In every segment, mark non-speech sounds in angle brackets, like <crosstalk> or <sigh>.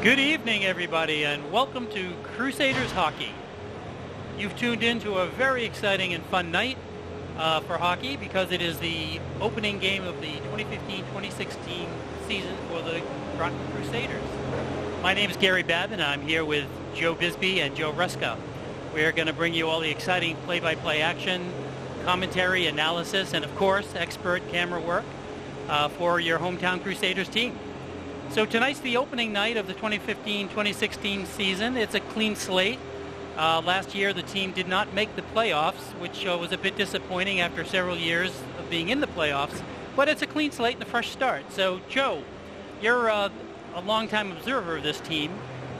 Good evening, everybody, and welcome to Crusaders Hockey. You've tuned in to a very exciting and fun night uh, for hockey because it is the opening game of the 2015-2016 season for the Groton Crusaders. My name is Gary Babb, and I'm here with Joe Bisbee and Joe Ruska. We're going to bring you all the exciting play-by-play action, commentary, analysis, and of course, expert camera work uh, for your hometown Crusaders team. So tonight's the opening night of the 2015-2016 season. It's a clean slate. Uh, last year, the team did not make the playoffs, which uh, was a bit disappointing after several years of being in the playoffs. But it's a clean slate and a fresh start. So, Joe, you're uh, a longtime observer of this team.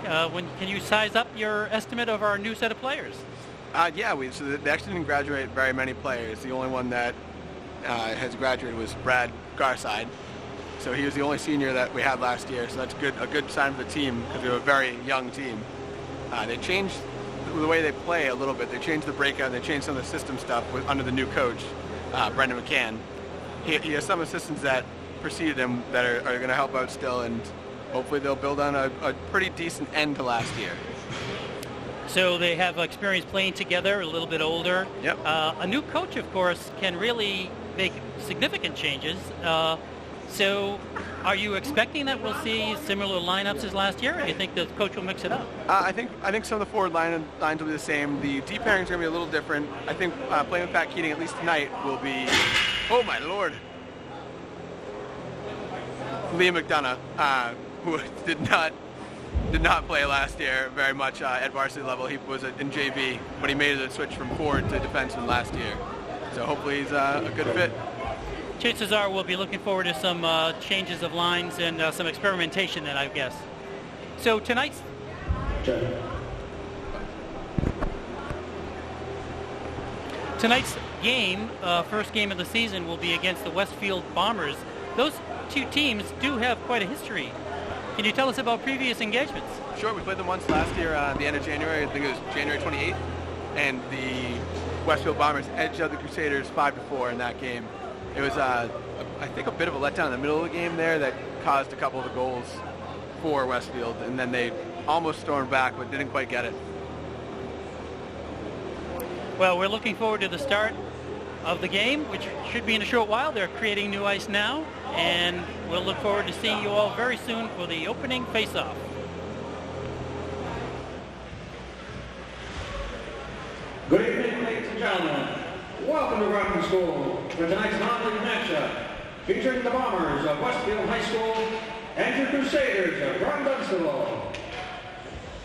Uh, when, can you size up your estimate of our new set of players? Uh, yeah, we, so they actually didn't graduate very many players. The only one that uh, has graduated was Brad Garside. So he was the only senior that we had last year. So that's good, a good sign for the team because we have a very young team. Uh, they changed the way they play a little bit. They changed the breakout. They changed some of the system stuff with, under the new coach, uh, Brendan McCann. He, he, has some assistants that preceded him that are, are going to help out still, and hopefully they'll build on a, a pretty decent end to last year. So they have experience playing together, a little bit older. Yep. Uh, a new coach, of course, can really make significant changes. Uh, so are you expecting that we'll see similar lineups as last year, or do you think the coach will mix it up? Uh, I think I think some of the forward line, lines will be the same. The D pairing is going to be a little different. I think uh, playing with Pat Keating, at least tonight, will be, oh my lord, Liam McDonough, uh, who <laughs> did not did not play last year very much uh, at varsity level. He was in JV, but he made the switch from forward to defenseman last year. So hopefully he's uh, a good fit chances are we'll be looking forward to some uh, changes of lines and uh, some experimentation then, I guess. So tonight's... Tonight's game, uh, first game of the season, will be against the Westfield Bombers. Those two teams do have quite a history. Can you tell us about previous engagements? Sure, we played them once last year uh, at the end of January. I think it was January 28th. And the Westfield Bombers edged out the Crusaders 5 to 4 in that game it was, uh, I think, a bit of a letdown in the middle of the game there that caused a couple of the goals for Westfield, and then they almost stormed back, but didn't quite get it. Well, we're looking forward to the start of the game, which should be in a short while. They're creating new ice now, and we'll look forward to seeing you all very soon for the opening face-off. Good evening, ladies and gentlemen. Welcome to Groton School for tonight's non-league matchup featuring the Bombers of Westfield High School and your Crusaders of Groton Dunstable.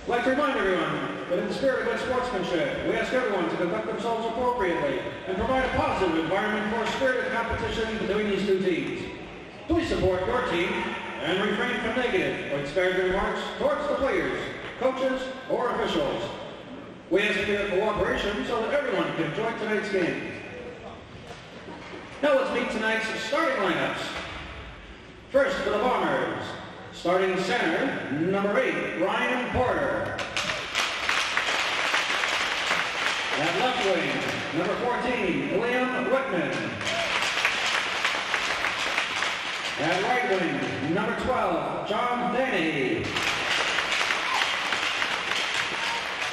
I'd like to remind everyone that in the spirit of good sportsmanship, we ask everyone to conduct themselves appropriately and provide a positive environment for spirited competition between these two teams. Please support your team and refrain from negative or disparaging remarks towards the players, coaches, or officials. We ask for your cooperation so that everyone can enjoy tonight's game. Now let's meet tonight's starting lineups. First for the Bombers, starting center, number eight, Ryan Porter. At left wing, number 14, Liam Whitman. At right wing, number 12, John Danny.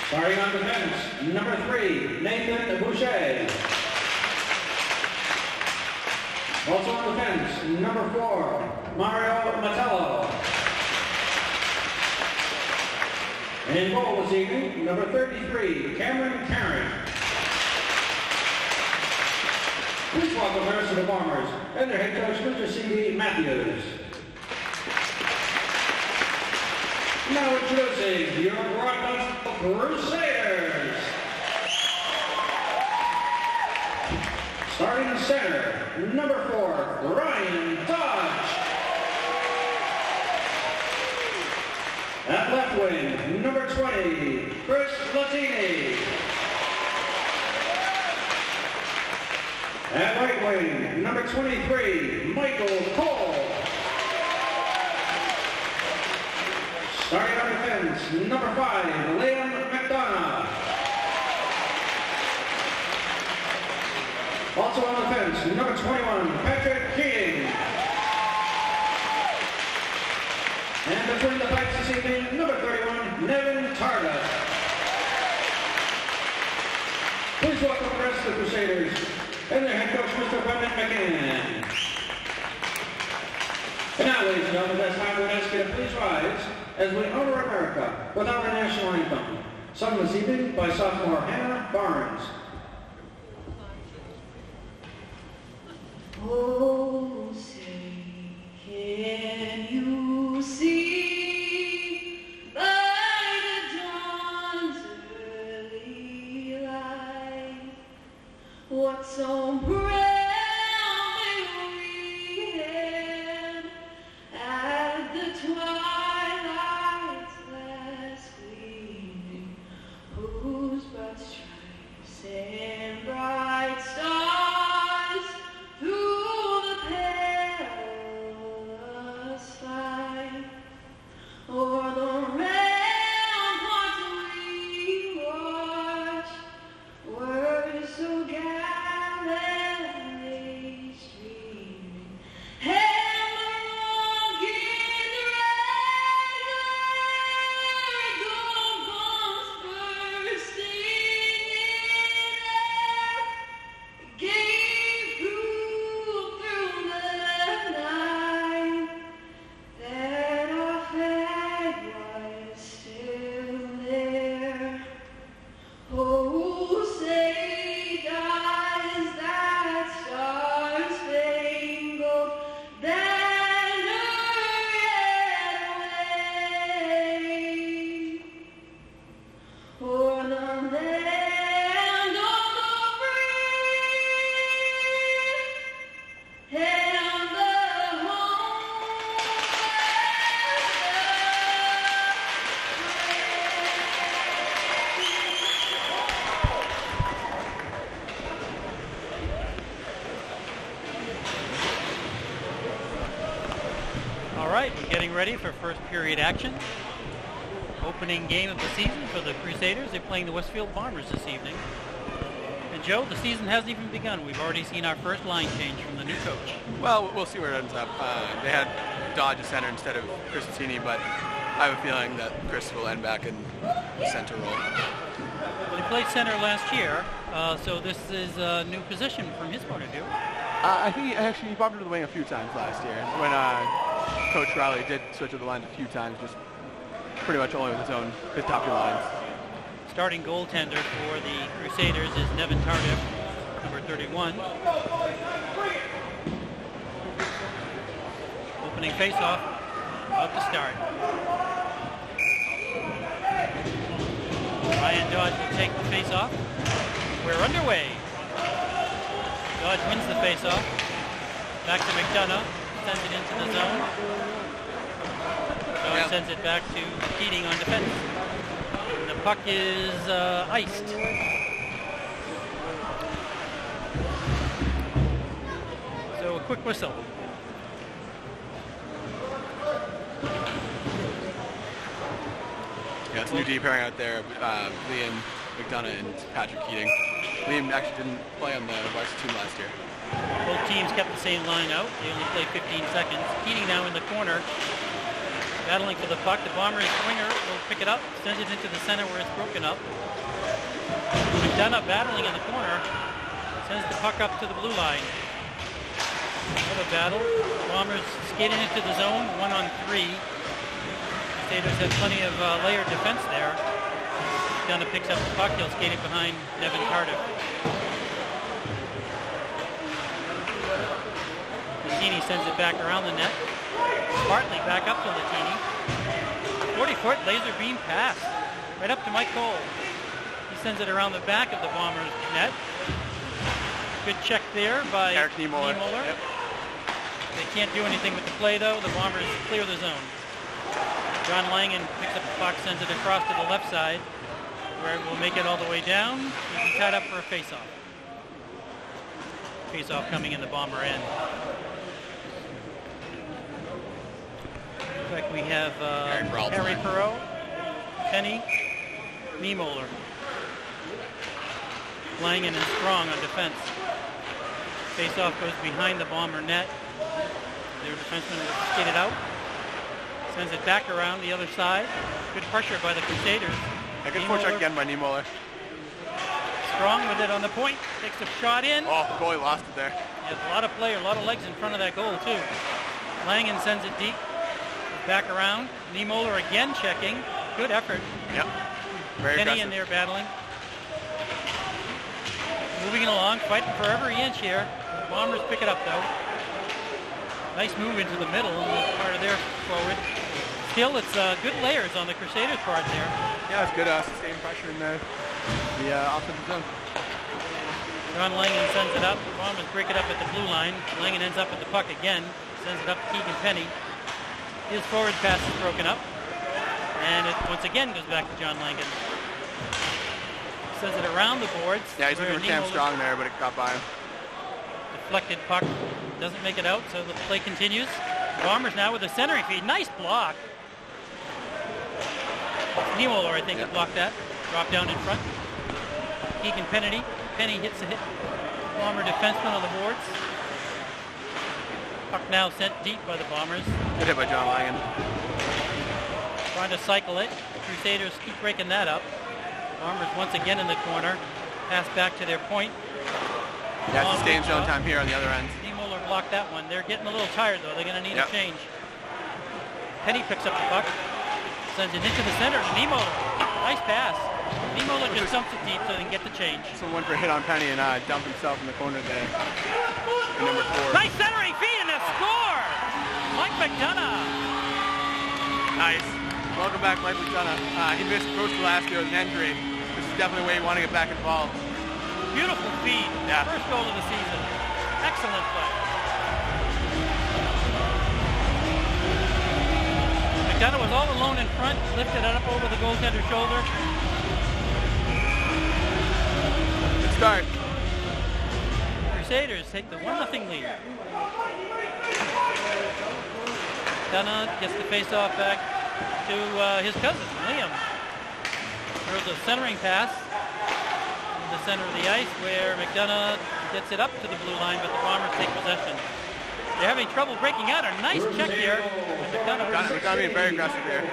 Starting on defense, number three, Nathan Boucher. Also on defense, number four, Mario Matello. And in goal this evening, number 33, Cameron Parent. Please welcome the rest of the Bombers and their head coach, Mr. C.B. Matthews. Now introducing your the Crusaders. Starting center, number four, Ryan Dodge. At left wing, number 20, Chris Latini. At right wing, number 23, Michael Cole. Starting on defense, number five, Liam McDonough. Also on defense, number 21, Patrick Keating. And between the fights this evening, number 31, Nevin Tardif. Please welcome the rest of the Crusaders and their head coach, Mr. Brendan McCann. And now, ladies and gentlemen, that's time we ask you to please rise as we honor America with our national anthem, sung this evening by sophomore Hannah Barnes. Oh, period action. Opening game of the season for the Crusaders. They're playing the Westfield Bombers this evening. And Joe, the season hasn't even begun. We've already seen our first line change from the new coach. Well, we'll see where it ends up. Uh, they had Dodge at center instead of Chris Tini, but I have a feeling that Chris will end back in the center role. Well, he played center last year, uh, so this is a new position from his point of view. Uh, I think he actually he bobbed into the wing a few times last year when uh, Coach Riley did switch to the lines a few times, just pretty much only with his own top two lines. Starting goaltender for the Crusaders is Nevin Tardif, number 31. Opening faceoff, about to start. Ryan Dodge will take the faceoff. We're underway. Dodge wins the faceoff. Back to McDonough. Sends it into the zone. Dodge Yeah. sends it back to Keating on defense. And the puck is uh, iced. So a quick whistle. Yeah, it's a new D pairing out there. Uh, Liam McDonough and Patrick Keating. Liam actually didn't play on the varsity team last year. Both teams kept the same line out. They only played 15 seconds. Keating now in the corner, battling for the puck. The Bombers winger will pick it up, sends it into the center where it's broken up. McDonough battling in the corner, sends the puck up to the blue line. Another battle. Bombers skating into the zone, one on three. Crusaders have plenty of uh, layered defense there. McDonough picks up the puck. He'll skate it behind Nevin Tardif. Latini sends it back around the net. Bartley back up to Latini. 40-foot laser beam pass right up to Mike Cole. He sends it around the back of the Bombers net. Good check there by Eric Niemöller. Niemöller. Yep. They can't do anything with the play though. The Bombers clear the zone. John Langen picks up the puck, sends it across to the left side, where it will make it all the way down. Be tied up for a face-off. Face-off coming in the Bomber end. Looks like we have uh, Harry Peralta. Harry Perot, Penny, Niemöller. Langen and Strong on defense. Face-off goes behind the Bomber net. Their defenseman will skate it out. Sends it back around the other side. Good pressure by the Crusaders. A good Niemöller forecheck again by Niemoller. Strong with it on the point. Takes a shot in. Oh, the goalie lost it there. There's a lot of player, a lot of legs in front of that goal too. Langen sends it deep. Back around. Niemoller again checking. Good effort. Yep. Very Kenny aggressive. in there battling. Moving it along, fighting for every inch here. Bombers pick it up though. Nice move into the middle part of their forward. Still, it's uh, good layers on the Crusaders part there. Yeah, it's good uh, sustained pressure in the, the uh, offensive zone. John Langen sends it up. The Bombers break it up at the blue line. Langen ends up with the puck again. Sends it up to Keegan Penny. His forward pass is broken up. And it once again goes back to John Langen. Sends it around the boards. Yeah, he's looking for Cam Strong there, but it got by him. Deflected puck. Doesn't make it out, so the play continues. Bombers now with a centering feed. Nice block. Niemoller, I think, Yeah. blocked that. Drop down in front. Keegan Penny. Penny hits a hit. Bomber defenseman on the boards. Puck now sent deep by the Bombers. Good hit by John Langen. Trying to cycle it. Crusaders keep breaking that up. Bombers once again in the corner. Pass back to their point. Yeah, reach zone time here on the other end. Niemoller blocked that one. They're getting a little tired though. They're going to need Yep. a change. Penny picks up the puck, sends it into the center. Niemoller, nice pass. Niemoller just dumps it deep so they can get the change. Someone for a hit on Penny and uh, dump himself in the corner there. Number four. Nice centering McDonough. Nice. Welcome back, Mike McDonough. Uh, he missed most of last year with an injury. This is definitely a way you want to get back involved. Beautiful feed. Yeah. First goal of the season. Excellent play. McDonough was all alone in front, lifted it up over the goaltender's shoulder. Good start. Crusaders take the 1-0 lead. McDonough gets the face-off back to uh, his cousin, Liam. Throws a centering pass in the center of the ice where McDonough gets it up to the blue line, but the Bombers take possession. They're having trouble breaking out. A nice check here. McDonough, McDonough, McDonough being very aggressive here.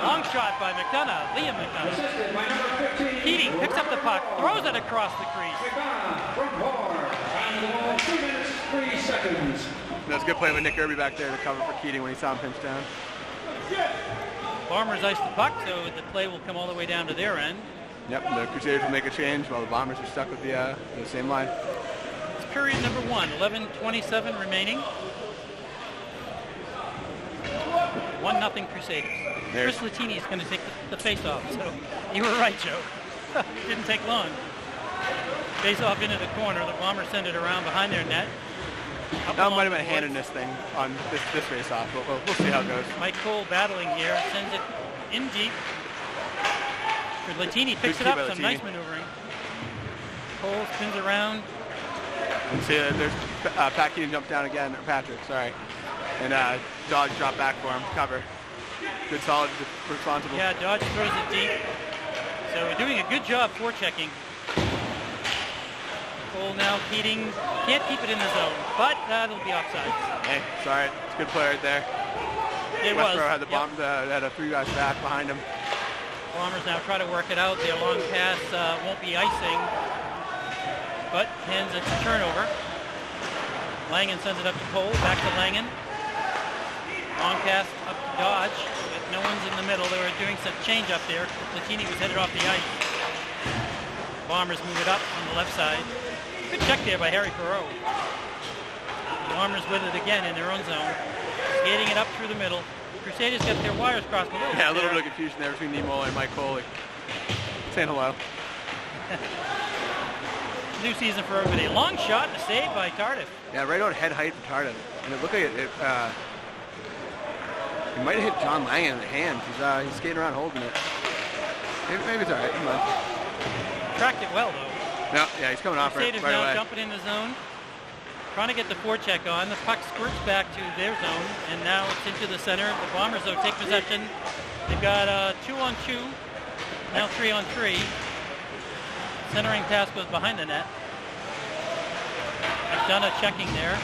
long shot by McDonough, Liam McDonough. Assisted by number 15. Keating picks up the puck, throws it across the crease. McDonough Bar. Time of the ball, two minutes, three seconds. That's a good play with Nick Irby back there to cover for Keating when he saw him pinch down. Bombers ice the puck, so the play will come all the way down to their end. Yep, the Crusaders will make a change while the Bombers are stuck with the, uh, the same line. It's period number one, 11.27 remaining. 1 nothing Crusaders. There's- Chris Latini is going to take the, the face-off, so <laughs> you were right, Joe. <laughs> Didn't take long. Face-off into the corner. The Bombers send it around behind their net. That might have been handing this thing on this, this race off, but we'll, we'll see how it goes. Mike Cole battling here, sends it in deep. Latini picks Good it up, some nice maneuvering. Cole spins around, And see, uh, there's uh, Keating jumped down again, or Patrick, sorry. And uh, Dodge dropped back for him, cover. Good, solid, responsible. Yeah, Dodge throws it deep. So we're doing a good job forechecking. Cole now Keating can't keep it in the zone, but that'll be offside. Hey, sorry, it's a good play right there. It. Westboro had the Yep. bomb, uh, had a three guys back behind him. Bombers now try to work it out. Their long pass uh, won't be icing, but hands it to turnover. Langen sends it up to Cole, back to Langen. Long pass up to Dodge, but no one's in the middle. They were doing some change up there. Latini was headed off the ice. Bombers move it up on the left side. Good check there by Harry Perot. Armors with it again in their own zone. Skating it up through the middle. Crusaders got their wires crossed a little Yeah, a little there. bit of confusion there between Nemo and Mike Coley. Saying hello. New season for everybody. Long shot and a save by Tardif. Yeah, right on head height for Tardif. And it looked like it, it uh, it might have hit John Langen in the hand. He's, uh, he's skating around holding it. Maybe, maybe it's all right. Come on. Tracked it well though. No, yeah, he's coming off right, right now away. jumping in the zone. Trying to get the forecheck on. The puck squirts back to their zone, and now it's into the center. The Bombers, though, take possession. They've got uh, two on two, now three on three. Centering pass goes behind the net. McDonough checking there.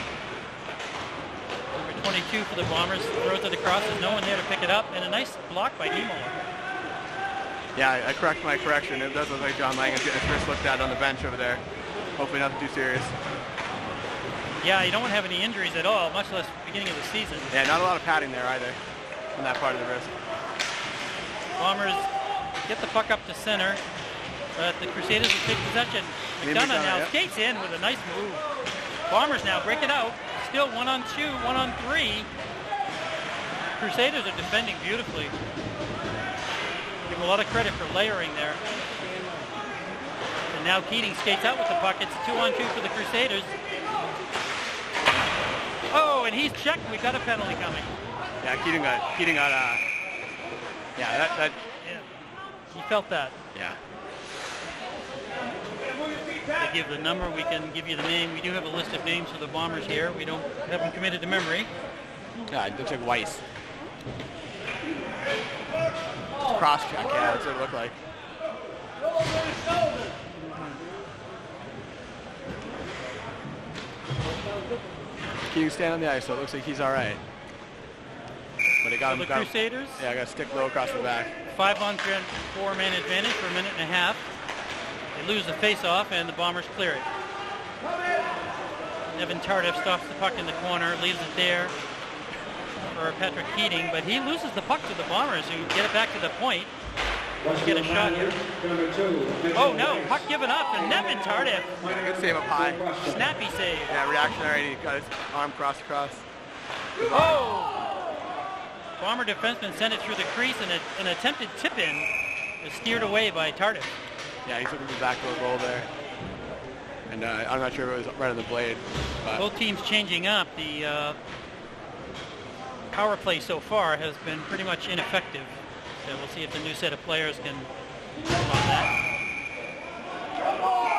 Number 22 for the Bombers. Throws it across. There's no one there to pick it up. And a nice block by Niemoller. Yeah, I, I correct my correction. It does look like John Lang is getting his wrist looked at on the bench over there. Hopefully nothing too serious. Yeah, you don't want to have any injuries at all, much less beginning of the season. Yeah, not a lot of padding there either on that part of the wrist. Bombers get the puck up to center, but the Crusaders will take possession. McDonough McDonough, now yep. skates in with a nice move. Bombers now break it out. Still one on two, one on three. Crusaders are defending beautifully. Give them a lot of credit for layering there. And now Keating skates out with the puck. It's two on two for the Crusaders. Oh, and he's checked. We've got a penalty coming. Yeah, Keating got Keating got uh yeah that that Yeah. He felt that. yeah. to give the number, we can give you the name. We do have a list of names for the Bombers here. We don't have them committed to memory. Yeah, it looks like Weiss. Cross check, yeah, that's what it looked like. Keating stand on the ice, so it looks like he's all right. But he got So him. the got- Crusaders, yeah, I got a stick low across the back. five on four man advantage for a minute and a half. They lose the face-off, and the Bombers clear it. Evan Tardif stops the puck in the corner, leaves it there for Patrick Keating, but he loses the puck to the Bombers, who get it back to the point. Get a shot here. Oh no, puck given up, and Nevin Tardif, Good, save up high. snappy save. Yeah, reactionary. He got his arm crossed across. Oh! Bomber defenseman sent it through the crease, and a, an attempted tip-in is steered away by Tardif. Yeah, he's looking for the backdoor goal there. And uh, I'm not sure if it was right on the blade, but Both teams changing up. The uh, power play so far has been pretty much ineffective. So we'll see if the new set of players can build on that.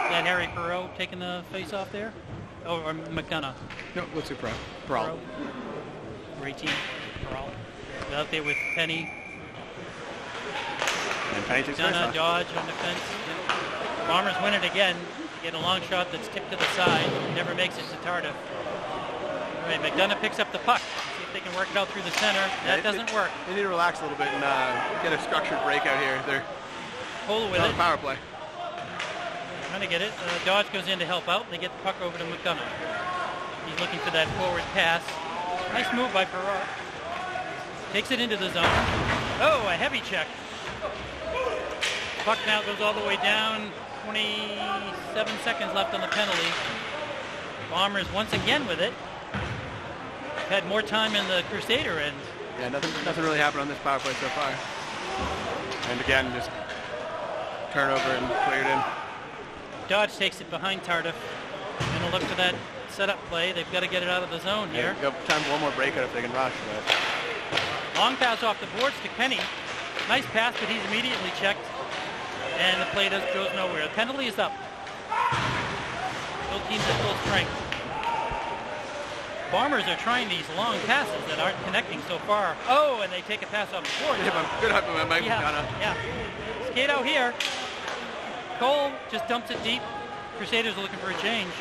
Is that Harry Perot taking the face off there? Oh, or McDonough. no, let's do pro. Pro. Great team. Perot. Out there with Penny. And Penny takes first McDonough, off. Dodge on defense. Bombers win it again. Get a long shot that's tipped to the side. Never makes it to Tardif. All right, McDonough picks up the puck. They can work it out through the center. Yeah, That doesn't work. They need to relax a little bit and uh, get a structured breakout here. They're Pull with it. power play. Trying to get it. Uh, Dodge goes in to help out. They get the puck over to McDonough. He's looking for that forward pass. Nice move by Perot. Takes it into the zone. Oh, a heavy check. Puck now goes all the way down. 27 seconds left on the penalty. Bombers once again with it. Had more time in the Crusader end. Yeah, nothing, nothing really happened on this power play so far. And again, just turnover and cleared in. Dodge takes it behind Tardif. Gonna look for that setup play. They've got to get it out of the zone here. Time for one more breakout if they can rush. But Long pass off the boards to Kenny. Nice pass, but he's immediately checked. And the play does, goes nowhere. The penalty is up. Both teams at full strength. Bombers are trying these long passes that aren't connecting so far. Oh, and they take a pass off the board. good hit good by Mike Yeah, yeah. Skate out here. Cole just dumps it deep. Crusaders are looking for a change.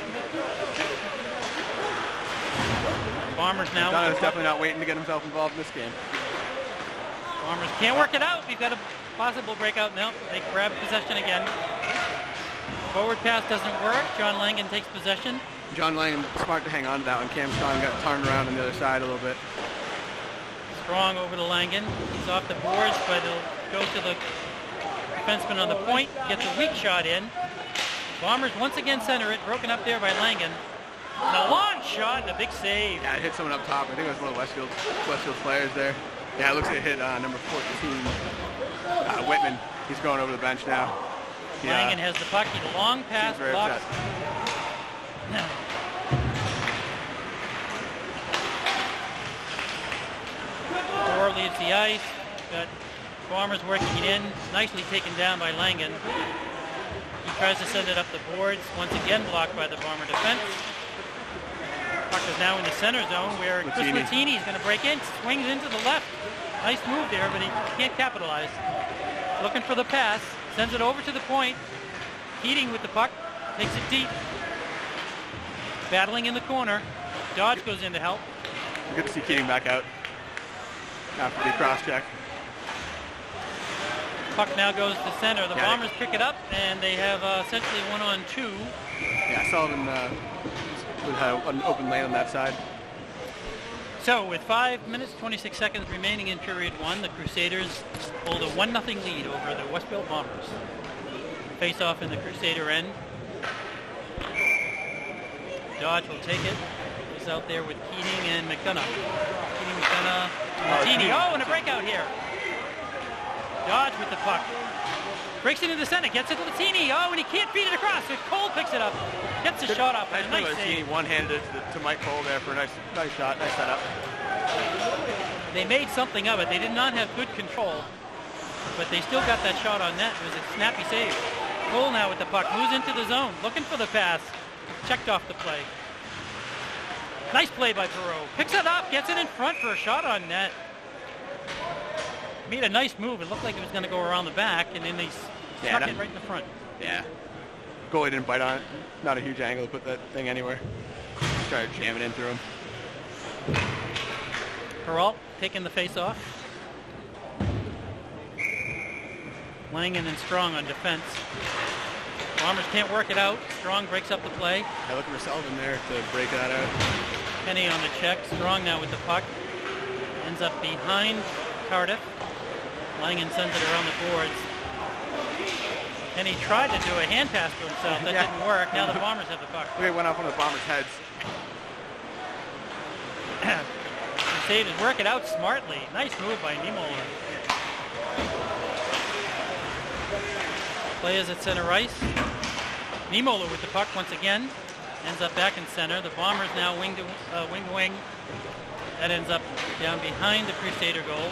Bombers now. McDonough's definitely not waiting to get himself involved in this game. Bombers can't work it out. We've got a possible breakout now. They grab possession again. Forward pass doesn't work. John Langen takes possession. John Lang smart to hang on to that one. Cam Strong got turned around on the other side a little bit. Strong over to Langen. He's off the boards, but he'll go to the defenseman on the point. Gets a weak shot in. Bombers once again center it. Broken up there by Langen. And a long shot and a big save. Yeah, it hit someone up top. I think it was one of Westfield's, Westfield's players there. Yeah, it looks like it hit uh, number 14, uh, Whitman. He's going over the bench now. Yeah. Langen has the puck. He long pass blocks. Upset. Four leaves the ice. Got Farmer's working it in. Nicely taken down by Langen. He tries to send it up the boards. Once again blocked by the Farmer defense. Puck is now in the center zone where Chris. Latini is going to break in. Swings into the left. Nice move there, but he can't capitalize. Looking for the pass. Sends it over to the point. Keating with the puck. Takes it deep. Battling in the corner. Dodge goes in to help. Good to see Keating back out after the cross check. Puck now goes to center. The it. Bombers pick it up, and they have uh, essentially one on two. Yeah, Sullivan uh, would have an open lane on that side. So with 5 minutes 26 seconds remaining in period one, the Crusaders hold a 1-0 lead over the Westfield Bombers. Face off in the Crusader end. Dodge will take it. He's out there with Keating and McDonough. Keating, McDonough, oh, Latini. Keating. Oh, and a breakout here. Dodge with the puck. Breaks it into the center, gets it to Latini. Oh, and he can't feed it across. So Cole picks it up. Gets a shot off. Nice and a play nice. Latini, one-handed it to, to Mike Cole there for a nice, nice shot, nice setup. They made something of it. They did not have good control, but they still got that shot on net. It was a snappy save. Cole now with the puck, moves into the zone, looking for the pass. Checked off the play. Nice play by Perot. Picks it up, gets it in front for a shot on net. Made a nice move. It looked like it was going to go around the back, and then they Yeah, stuck it right in the front. Yeah. Goalie didn't bite on it. Not a huge angle to put that thing anywhere. Tried to jam it in through him. Peralt taking the face off. Langen and Strong on defense. Bombers can't work it out. Strong breaks up the play. Yeah, looking for Sullivan there to break that out. Penny on the check. Strong now with the puck. Ends up behind Tardif. Langen sends it around the boards. And he tried to do a hand pass to himself. That <laughs> Yeah. didn't work. Now the Bombers have the puck. Look, it went off one of the Bombers' heads. Crusaders work it out smartly. Nice move by Niemoller. Play is at center ice. Niemoller with the puck once again. Ends up back in center. The Bombers now wing to uh, wing to wing. That ends up down behind the Crusader goal.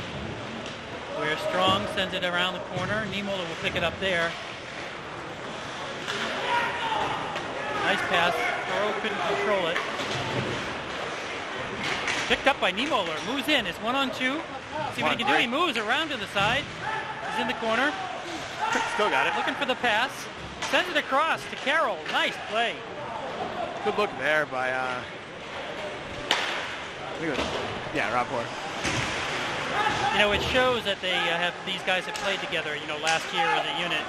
Where Strong sends it around the corner. Niemoller will pick it up there. Nice pass. Burrow couldn't control it. Picked up by Niemoller. Moves in. It's one on two. See what he can do. He moves around to the side. He's in the corner. Still got it. Looking for the pass. Sends it across to Carroll. Nice play. Good look there by, uh, I think it was, yeah, Rob Hoare. You know, it shows that they uh, have these guys have played together. You know, last year as a unit.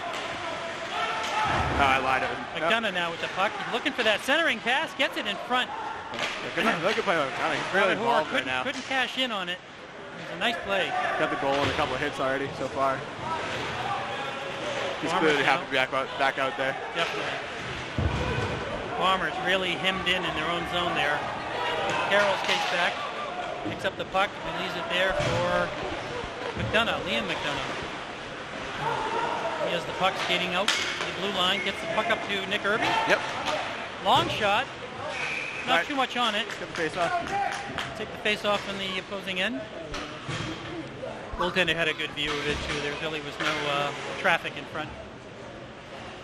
Oh, I lied. McDonough now with the puck. He's looking for that centering pass. Gets it in front. Good, good play by McDonough. He's really involved right now. couldn't cash in on it. It was a nice play. Got the goal and a couple of hits already so far. He's Bombers clearly happy to be back out, back out there. Definitely. Bombers really hemmed in in their own zone there. Carroll skates back, picks up the puck, and leaves it there for McDonough, Liam McDonough. He has the puck skating out the blue line, gets the puck up to Nick Irby. Yep. Long shot, not Right. too much on it. Get the face off. Take the face off in the opposing end. Goaltender had a good view of it too. There really was no uh, traffic in front.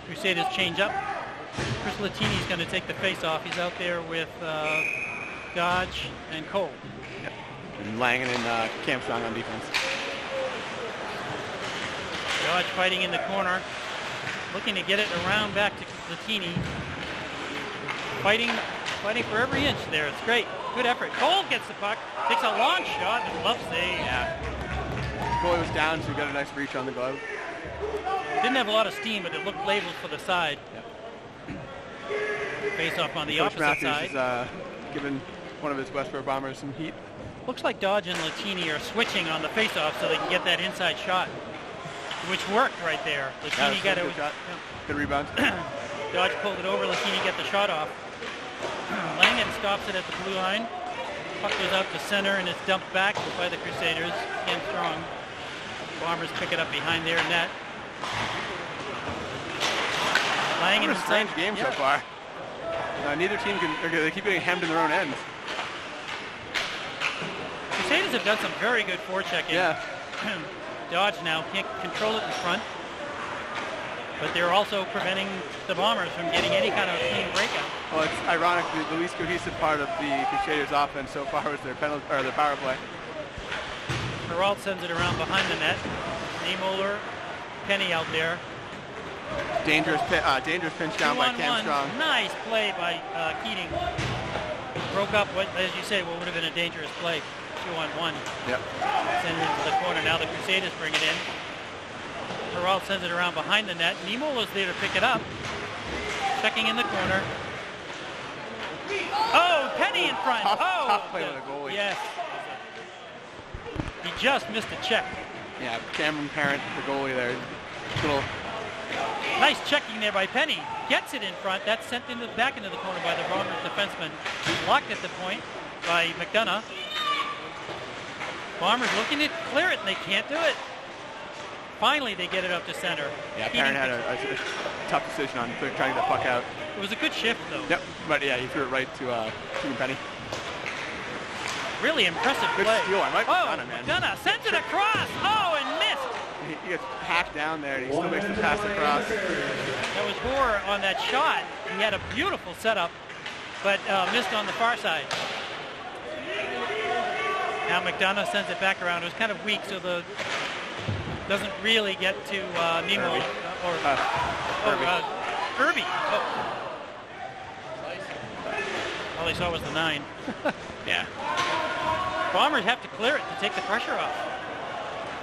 Crusaders change up. Chris Latini's going to take the face off. He's out there with uh, Dodge and Cole. And Langen and uh, Cam Strong on defense. Dodge fighting in the corner, looking to get it around back to Latini. Fighting, fighting for every inch there. It's great. Good effort. Cole gets the puck, takes a long shot, and glove save. Yeah. Goalie was down, so he got a nice reach on the glove. Didn't have a lot of steam, but it looked labeled for the side. Face off on the Coach opposite Matthews side. is uh, giving one of his Westboro Bombers some heat. Looks like Dodge and Latini are switching on the face-off so they can get that inside shot, which worked right there. Yeah, Latini got a good shot. Good rebound. <clears throat> Dodge pulled it over. Latini got the shot off. <clears throat> Langen stops it at the blue line. Puck goes out to center and it's dumped back by the Crusaders. Again strong. Bombers pick it up behind their net. Langen What a inside. strange game Yeah. so far. Uh, neither team can, they keep getting hemmed in their own ends. Crusaders have done some very good forechecking. Yeah. <clears throat> Dodge now can't control it in front, but they're also preventing the Bombers from getting any kind of clean breakout. Well, it's ironic. The, the least cohesive part of the Crusaders' offense so far was their penalty or their power play. Peralt sends it around behind the net. Niemoller, Penny out there. Dangerous, uh, dangerous pinch down by Cam one. Strong. Nice play by uh, Keating. broke up what, as you say, what would have been a dangerous play, two on one. Yep. Send it into the corner. Now the Crusaders bring it in. Peralt sends it around behind the net. Nimola's there to pick it up. Checking in the corner. Oh, Penny in front. Tough- oh, tough play the- with a goalie. Yes. He just missed a check. Yeah, Cameron Parent, the goalie there. Little Nice checking there by Penny. Gets it in front. That's sent into back into the corner by the Bombers defenseman. Blocked at the point by McDonough. Bombers looking to clear it and they can't do it. Finally, they get it up to center. yeah, Parent had a, a, a tough decision on trying to get the puck out. It was a good shift though. Yep, but yeah, he threw it right to uh, Penny. Really impressive Good play. steal on Mike oh, McDonough, man. McDonough sends it across. Oh, and missed. He, he gets hacked down there, and he still makes the pass across. That was Hoare on that shot. He had a beautiful setup, but uh, missed on the far side. Now McDonough sends it back around. It was kind of weak, so the doesn't really get to uh, Nemo Irby. uh, or Uh, oh, Irby. uh, Oh. All they saw was the nine. <laughs> yeah. Bombers have to clear it to take the pressure off.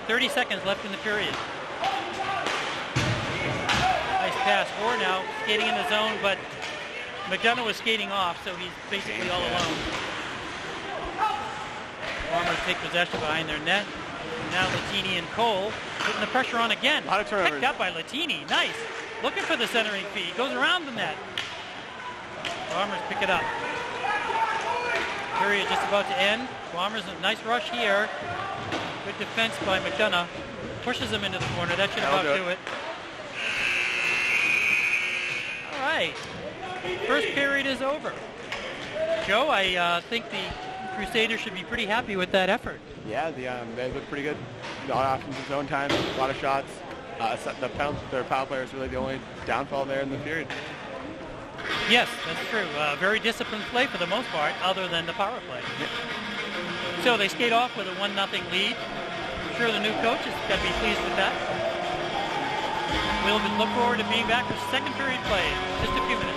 30 seconds left in the period. Nice pass. Hoare now skating in the zone, but McDonough was skating off, so he's basically all alone. Bombers take possession behind their net. Now Latini and Cole putting the pressure on again. Lot of turnovers. Picked up by Latini. Nice. Looking for the centering feed. Goes around the net. Bombers pick it up. Period just about to end. Bombers a nice rush here. Good defense by McDonough. Pushes him into the corner. That should about do it. it. All right. First period is over. Joe, I uh, think the Crusaders should be pretty happy with that effort. Yeah, the, um, they look pretty good. A lot of offensive zone time, a lot of shots. Uh, the pound, their power player is really the only downfall there in the period. Yes, that's true. Uh, very disciplined play for the most part, other than the power play. So they skate off with a 1 nothing lead. I'm sure the new coach is going to be pleased with that. We'll look forward to being back for second period play in just a few minutes.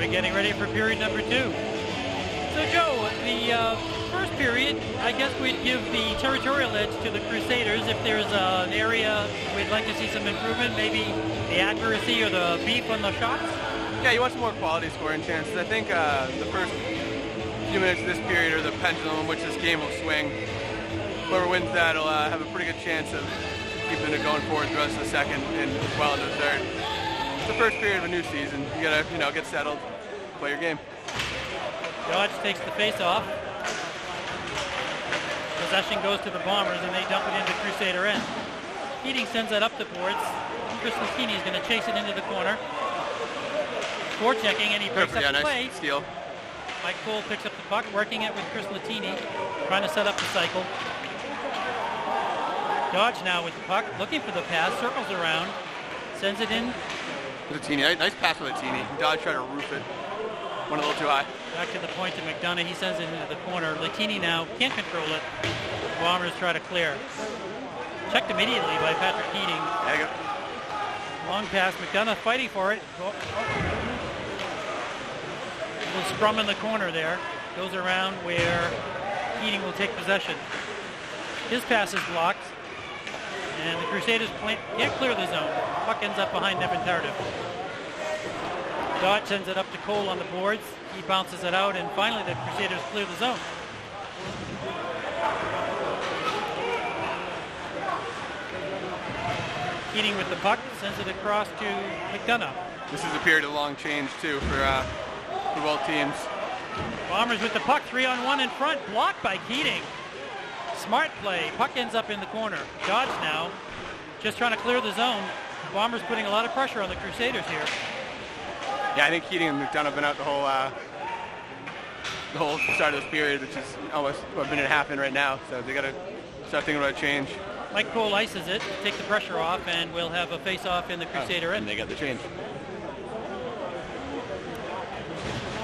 We're getting ready for period number two. So, Joe, the uh, first period, I guess we'd give the territorial edge to the Crusaders. If there's uh, an area we'd like to see some improvement, maybe the accuracy or the beef on the shots. Yeah, you want some more quality scoring chances. I think uh, the first few minutes of this period are the pendulum in which this game will swing. Whoever wins that will uh, have a pretty good chance of keeping it going forward the rest of the second and well into the third. It's the first period of a new season. You gotta, you know, get settled, play your game. Dodge takes the face off. Possession goes to the Bombers, and they dump it into Crusader end. Keating sends that up the boards. Chris Latini is going to chase it into the corner. Forechecking, and he breaks Perfect. up Yeah, the nice play. steal. Mike Cole picks up the puck, working it with Chris Latini, trying to set up the cycle. Dodge now with the puck, looking for the pass, circles around, sends it in Latini, nice pass with Latini. Dodge tried to roof it. Went a little too high. back to the point to McDonough. He sends it into the corner. Latini now can't control it. Bombers try to clear. Checked immediately by Patrick Keating. There you go. Long pass. McDonough fighting for it. Oh, oh. Little scrum in the corner there. Goes around where Keating will take possession. His pass is blocked. And the Crusaders can't clear the zone. Puck ends up behind Nevin Tardif. Dodge sends it up to Cole on the boards. He bounces it out, and finally the Crusaders clear the zone. Keating with the puck, sends it across to McDonough. This is a period of long change too for uh, for both teams. Bombers with the puck, three on one in front, blocked by Keating. Smart play. Puck ends up in the corner. Dodge now, just trying to clear the zone. Bombers putting a lot of pressure on the Crusaders here. Yeah, I think Keating and McDonough have been out the whole uh, the whole start of this period, which is almost what, a minute and a half in right now. So they got to start thinking about a change. Mike Cole ices it, take the pressure off, and we'll have a face-off in the Crusader and end. they got the change.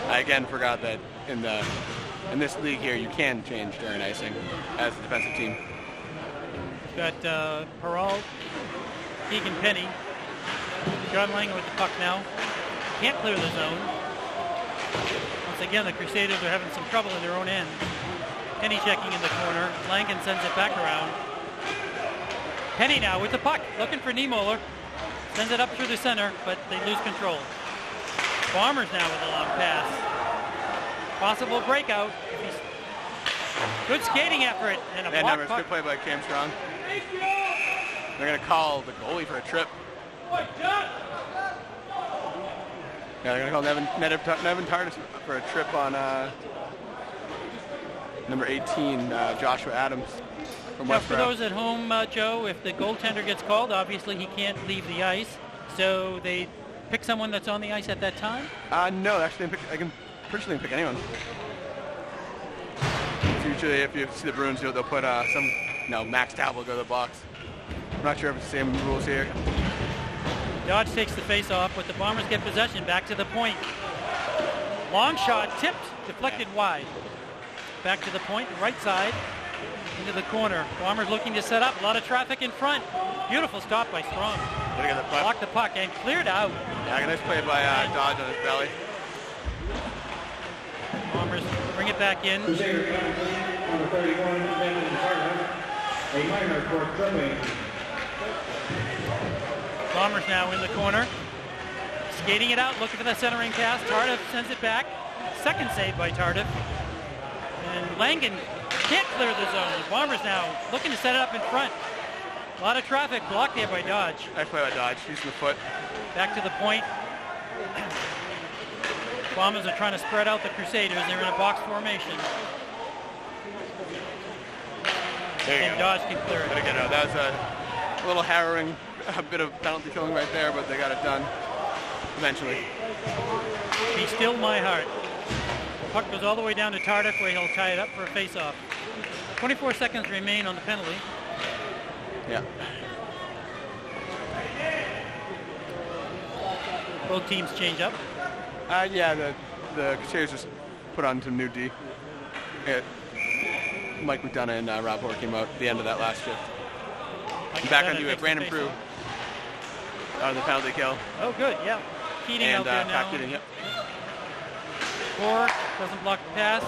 I again forgot that in the in this league here you can change during icing as a defensive team. Got uh, Peralt, Keegan Penny, John Lang with the puck now. Can't clear the zone. Once again, the Crusaders are having some trouble in their own end. Penny checking in the corner. Langen sends it back around. Penny now with the puck, looking for Niemoller. Sends it up through the center, but they lose control. Bombers now with a long pass. Possible breakout. Good skating effort and a Man block numbers, puck. good play by Cam Strong. They're gonna call the goalie for a trip. Yeah, they're gonna call Nevin Nevin, Nevin Tardif for a trip on uh, number 18, uh, Joshua Adams from Now, for Westboro. those at home, uh, Joe, if the goaltender gets called, obviously he can't leave the ice. So they pick someone that's on the ice at that time. Uh, no, actually, I can pick, I can pretty sure they can pick anyone. It's usually, if you see the Bruins, you'll- they'll put uh, some, no, Max Talbot will go to the box. I'm not sure if it's the same rules here. Dodge takes the face off, but the Bombers get possession back to the point. Long shot, tipped, deflected wide. Back to the point, right side, into the corner. Bombers looking to set up. A lot of traffic in front. Beautiful stop by Strong. Look the puck. Blocked the puck and cleared out. Yeah, nice play by uh, Dodge on his belly. Bombers bring it back in. Crusader captain, number 31, Benjamin Carter, a minor for tripping. Bombers now in the corner. Skating it out, looking for the centering pass. Tardif sends it back. Second save by Tardif. And Langen can't clear the zone. Bombers now looking to set it up in front. A lot of traffic blocked there by Dodge. Play by Dodge, using the foot. Back to the point. Bombers are trying to spread out the Crusaders. They're in a box formation. There you And go. Dodge can clear But again, that was a little harrowing, a bit of penalty killing right there, but they got it done eventually. Be still my heart. Puck goes all the way down to Tardif where he'll tie it up for a face-off. 24 seconds remain on the penalty. Yeah. Both teams change up. Uh, yeah, the the Crusaders just put on some new D. Yeah. Mike McDonough and uh, Rob Hoare came out at the end of that last shift. Back on you at Brandon. Prue on the penalty kill. Oh, good, yeah. Keating out and there uh, now. Keating, yep. Four doesn't block the pass.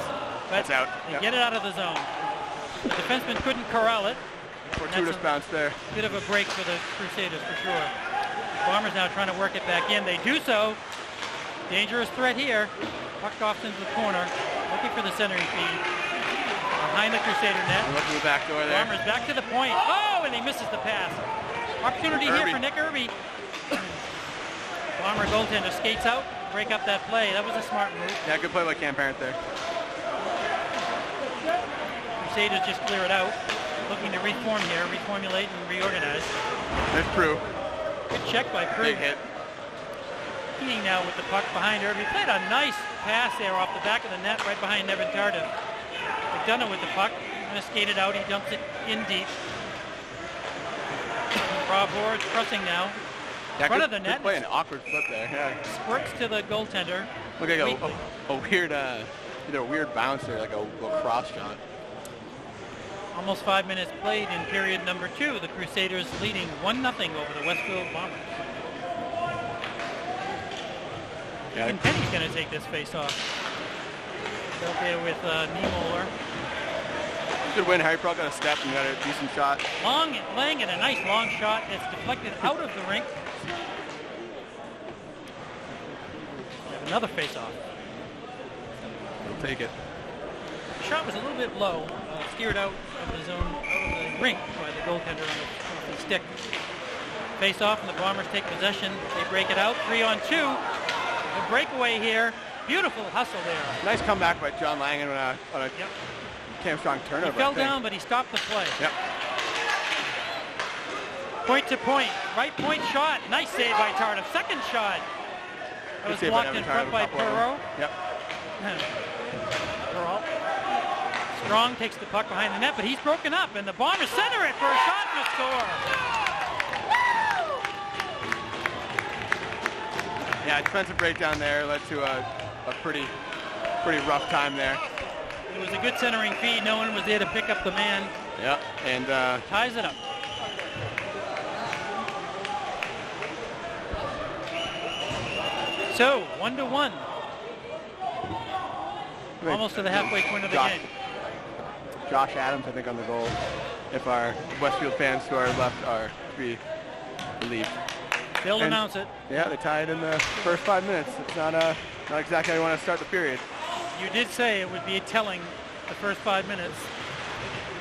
That's out, They yep. get it out of the zone. The defenseman couldn't corral it. Fortuitous bounce there. Bit of a break for the Crusaders for sure. Bombers now trying to work it back in. They do so. Dangerous threat here. Puck off into the corner. Looking for the centering feed. Behind the Crusader net. And look at the back door there. Bombers back to the point. Oh, and he misses the pass. Opportunity here for Nick Irby. Bomber goaltender skates out, break up that play. That was a smart move. Yeah, good play by Cam Parent there. Crusaders just clear it out. Looking to reform here, reformulate and reorganize. That's Prue. Good check by Crew. Big hit. Keating now with the puck behind Irby. Played a nice pass there off the back of the net right behind Nevin Tardif. McDonough with the puck. Gonna skate it out. He dumps it in deep. Rob Hoare pressing now. Yeah, Front good, of the net. Play, an awkward flip there. Yeah. Squirts to the goaltender. Look like a, a, a weird, uh, either a weird bounce or like a, a cross shot. Almost five minutes played in period number two. The Crusaders leading 1-0 over the Westfield Bombers. Yeah, And Penny's going to take this face off. Out there with uh, Niemoller. good win. Harry Pro got a step and got a decent shot. Long, laying in a nice long shot that's deflected out of the rink. Another face off. We'll take it. The shot was a little bit low, uh, steered out of the zone, out of the rink by the goaltender on the, on the stick. Face off, and the Bombers take possession. They break it out, three on two. Breakaway here. Beautiful hustle there. Nice comeback by John Langen on a, on a Yep. Cam Strong He turnover. I fell down, but he stopped the play. Yep. Point to point, right point shot. Nice save by Tardif. Second shot. That was blocked in front by. Perot. Yep. <laughs> Perot. Strong takes the puck behind the net, but he's broken up, and the Bombers center it for a shot and a score. Yeah, defensive breakdown there led to a, a pretty pretty rough time there. It was a good centering feed. No one was there to pick up the man. Yep. And uh, Ties it up. So, one to one. Almost to the halfway point of the Josh, game. Josh Adams, I think, on the goal. If our Westfield fans to our left are to be believed. They'll And- announce it. Yeah, they tie it in the first five minutes. It's not uh, not exactly how you want to start the period. You did say it would be telling the first five minutes.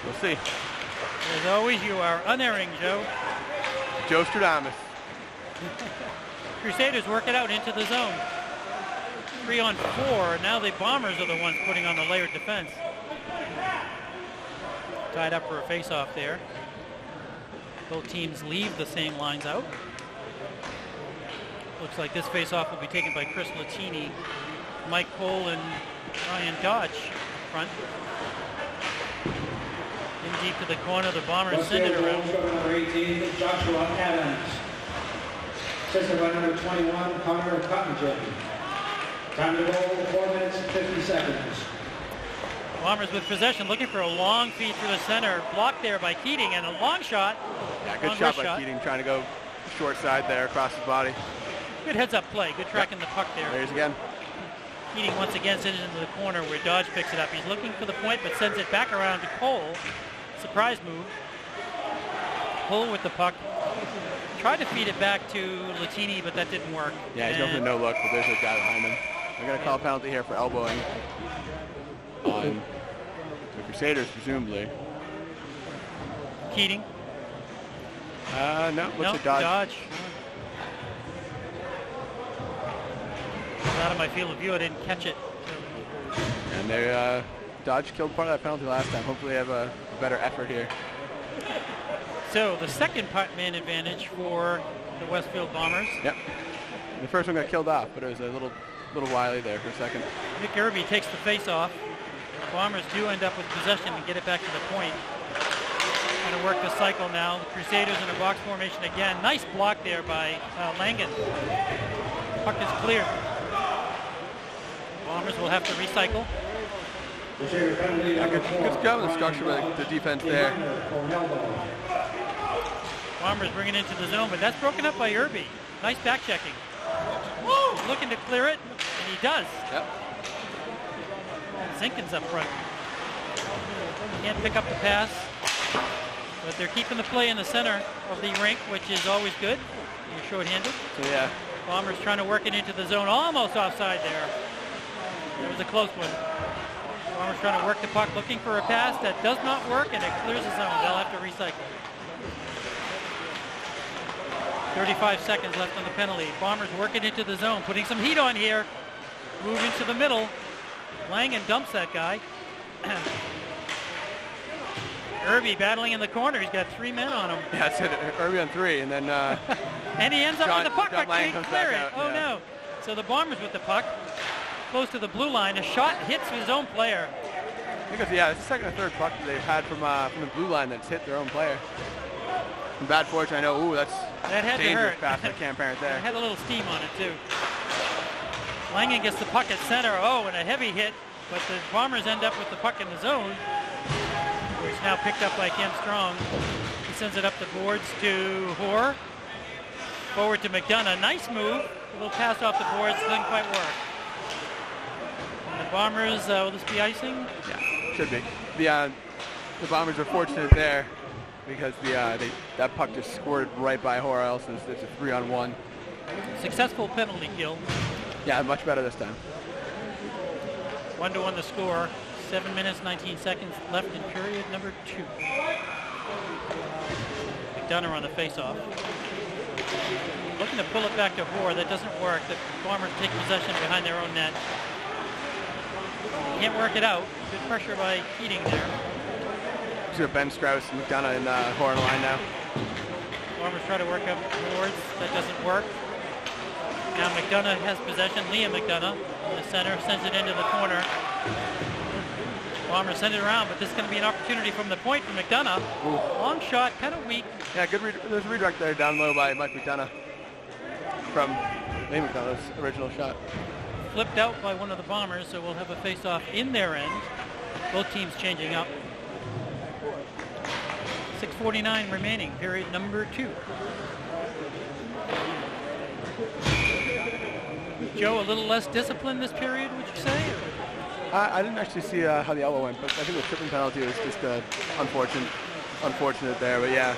We'll see. As always, you are unerring, Joe. Joe Stradamus. <laughs> Crusaders work it out into the zone. Three on four. Now the Bombers are the ones putting on the layered defense. Tied up for a face-off there. Both teams leave the same lines out. Looks like this face-off will be taken by Chris Latini, Mike Cole, and Ryan Dodge front. In deep to the corner, the Bombers send it around. goal scorer number 18, Joshua Adams. Assisted by number 21, Connor Cottonjim. Time to goal, 4 minutes and 50 seconds. Bombers with possession, looking for a long feed through the center, blocked there by Keating, and a long shot. Yeah, good shot by shot. Keating, trying to go short side there across his body. Good heads-up play, good tracking the puck there. There's again. Keating once again sends it into the corner where Dodge picks it up. He's looking for the point, but sends it back around to Cole. Surprise move. Cole with the puck. Tried to feed it back to Latini, but that didn't work. Yeah, he's going for no look, but there's a guy behind him. They're going to call a penalty here for elbowing on the Crusaders, presumably. Keating. Uh, no, looks no, like Dodge. Dodge. Out of my field of view, I didn't catch it. And they uh, Dodge killed part of that penalty last time. Hopefully they have a, better effort here. So the second part man advantage for the Westfield Bombers. Yep. The first one got killed off, but it was a little little wily there for a second. Nick Irby takes the face off. The Bombers do end up with possession and get it back to the point. Going to work the cycle now. The Crusaders in a box formation again. Nice block there by uh, Langen. Puck is clear. Bombers will have to recycle. Yeah, good, good job on the structure by the defense there. For an elbow. Bombers bringing it into the zone, but that's broken up by Irby. Nice back checking. He's looking to clear it, and he does. Yep. Zinkins up front. Can't pick up the pass, but they're keeping the play in the center of the rink, which is always good. You're short-handed. So yeah, Bombers trying to work it into the zone, almost offside there. It was a close one. Bombers trying to work the puck, looking for a pass that does not work, and it clears the zone. They'll have to recycle. 35 seconds left on the penalty. Bombers working into the zone, putting some heat on here. Moving to the middle. Langen dumps that guy. <clears throat> Irby battling in the corner. He's got three men on him. yeah, it's <laughs> Irby on three, and then uh, <laughs> And he ends up John- with the puck, John but Lang can't clear it. out, Oh yeah. no. So the Bombers with the puck, close to the blue line. A shot hits his own player. because yeah, it's the second or third puck that they've had from uh, from the blue line that's hit their own player. From bad fortune, I know. Ooh, that's That had to dangerous hurt. pass by <laughs> Cam Parent It there. had a little steam on it too. Langen gets the puck at center. Oh, and a heavy hit, but the Bombers end up with the puck in the zone. It's now picked up by Cam Strong. He sends it up the boards to Hoare. Forward to McDonough. Nice move. A little pass off the boards, didn't quite work. The Bombers, uh, will this be icing? Yeah, should be. The uh, the Bombers are fortunate there because the uh, they, that puck just scored right by Hoare Else, it's, it's a three on one. Successful penalty kill. Yeah, much better this time. One to one the score. Seven minutes, 19 seconds left in period number two. McDonough on the faceoff. Looking to pull it back to Hoare. That doesn't work. The Bombers take possession behind their own net. Can't work it out. Good pressure by Keating there. He's got Ben Strauss and McDonough in uh, the line now. Bombers try to work up boards. That doesn't work. Now McDonough has possession. Liam McDonough in the center sends it into the corner. Bombers send it around, but this is going to be an opportunity from the point for McDonough. Long shot, kind of weak. Yeah, good. Re- there's a redirect there down low by Mike McDonough from Nate McDonough's original shot. Flipped out by one of the Bombers, so we'll have a face-off in their end. Both teams changing up. 6.49 remaining, period number two. Joe, a little less discipline this period, would you say? I, I didn't actually see uh, how the elbow went, but I think the tripping penalty was just uh, unfortunate, unfortunate there. But yeah,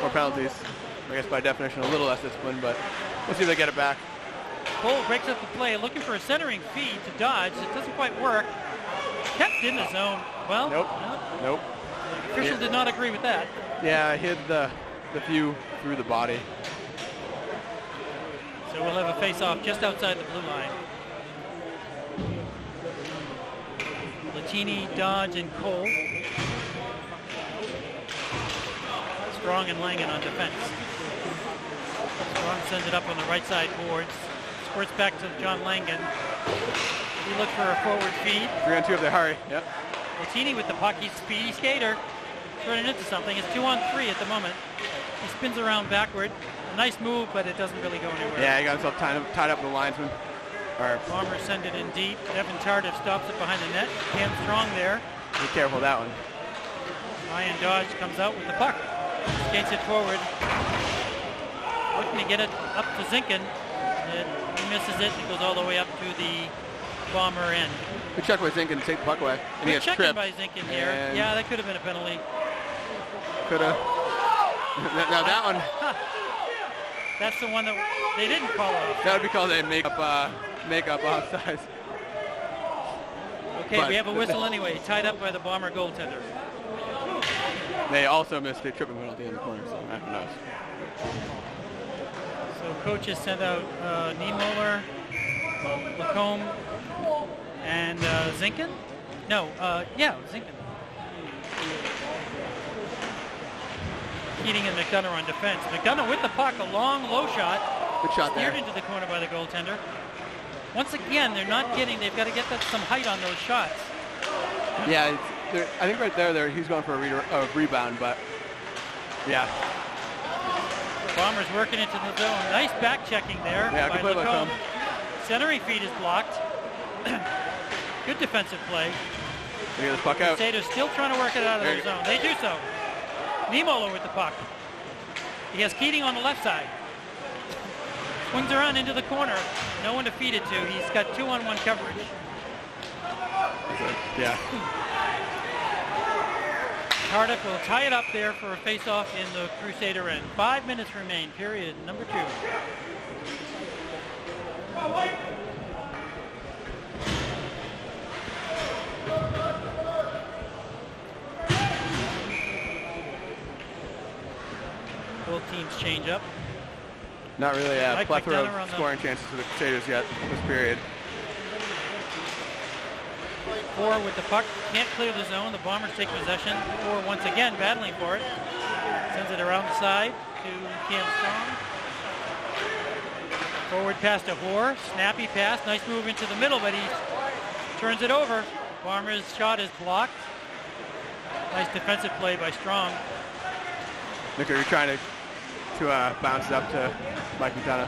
more penalties. I guess by definition a little less discipline, but we'll see if they get it back. Cole breaks up the play, looking for a centering feed to Dodge. It doesn't quite work. Kept in the zone. Well, Nope. no, Nope. official Yeah. did not agree with that. Yeah, I hit the the view through the body. So we'll have a face-off just outside the blue line. Latini, Dodge, and Cole. Strong and Langen on defense. Strong sends it up on the right side boards. Squirts back to John Langen. He looks for a forward feed. Three on two if they hurry. Yep. Latini with the puck. He's a speedy skater. He's running into something. It's two on three at the moment. He spins around backward. A nice move, but it doesn't really go anywhere. Yeah, he got himself tied up, tied up with the linesman. Or Bombers send it in deep. Evan Tardif stops it behind the net. Cam Strong there. be careful that one. Ryan Dodge comes out with the puck. Skates it forward. Looking to get it up to Zinkin. He misses it. It goes all the way up to the bomber end. Good check by Zinkin to take the puck away. And he Good gets checking tripped. by Zinkin here. And- Yeah, that could have been a penalty. Could have. now that one, <laughs> That's the one that they didn't call off. that would be called a make-up, uh, make-up offsides. Okay, But- we have a whistle anyway. Tied up by the bomber goaltender. They also missed a tripping penalty in the corner, so who knows. So coaches sent out uh, Niemoller, Lacombe, and uh, Zinkin. No, uh, yeah, Zinkin. Keating and McDonough on defense. McDonough with the puck, a long low shot, Good shot steered there. into the corner by the goaltender. Once again, they're not getting. They've got to get that, some height on those shots. Yeah, it's, I think right there, there he's going for a, re- a rebound, but yeah, Bombers working into the zone. Nice back checking there Yeah, by Lacombe. Centering feed is blocked. <clears throat> Good defensive play. they get this puck out. Crusaders still trying to work it out of There the zone. They do so. Niemoller with the puck. He has Keating on the left side. Swings around into the corner. No one to feed it to. He's got two-on-one coverage. Yeah, <laughs> Tardif will tie it up there for a face-off in the Crusader end. Five minutes remain. Period number two. Both teams change up. not really a plethora of scoring chances for the Crusaders yet this period. Four with the puck. Can't clear the zone. The Bombers take possession. Four once again battling for it. Sends it around the side to Cam Strong. Forward pass to Hoare. Snappy pass. Nice move into the middle, but he turns it over. Bombers shot is blocked. Nice defensive play by Strong. Nick, you're trying to to uh, bounce it up to Mike McDonough.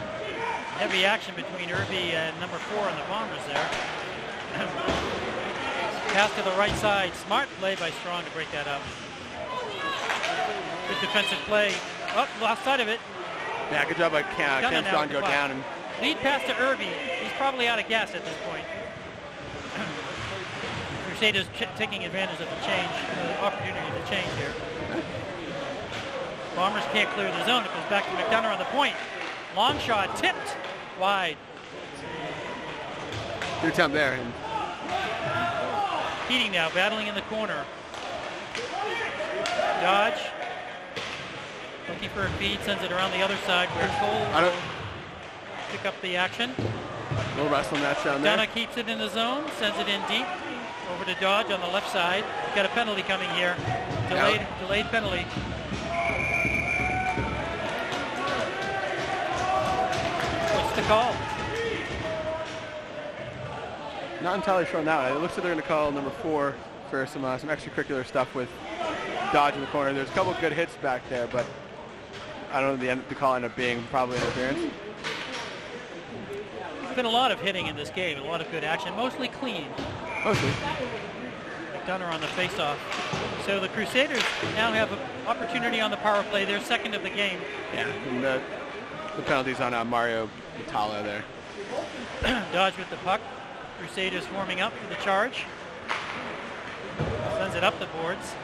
Heavy action between Irby and number four on the Bombers there. <laughs> Pass to the right side. Smart play by Strong to break that up. Good defensive play. Oh, lost sight of it. Yeah, good job by Cam, Cam Strong go down and Lead pass to Irby. He's probably out of gas at this point. <clears throat> Crusaders taking advantage of the change, the opportunity to change here. Bombers can't clear the zone. It goes back to McDonough on the point. Long shot tipped wide. good attempt there. And Keating now battling in the corner. Dodge. Looking for a feed, sends it around the other side where Cole will pick up the action. little wrestling match down there. Donna keeps it in the zone, sends it in deep. Over to Dodge on the left side. Got a penalty coming here. Delayed, delayed penalty. What's the call? Not entirely sure now. It looks like they're going to call number four for some uh, some extracurricular stuff with Dodge in the corner. There's a couple good hits back there, but I don't know the, end, the call end up being probably interference. There's been a lot of hitting in this game, a lot of good action, mostly clean. Mostly. McDonough on the faceoff. So the Crusaders now have an opportunity on the power play. They're second of the game. Yeah. And the, the penalties on uh, Mario Vitale there. <clears throat> Dodge with the puck. Crusaders warming up for the charge. Sends it up the boards.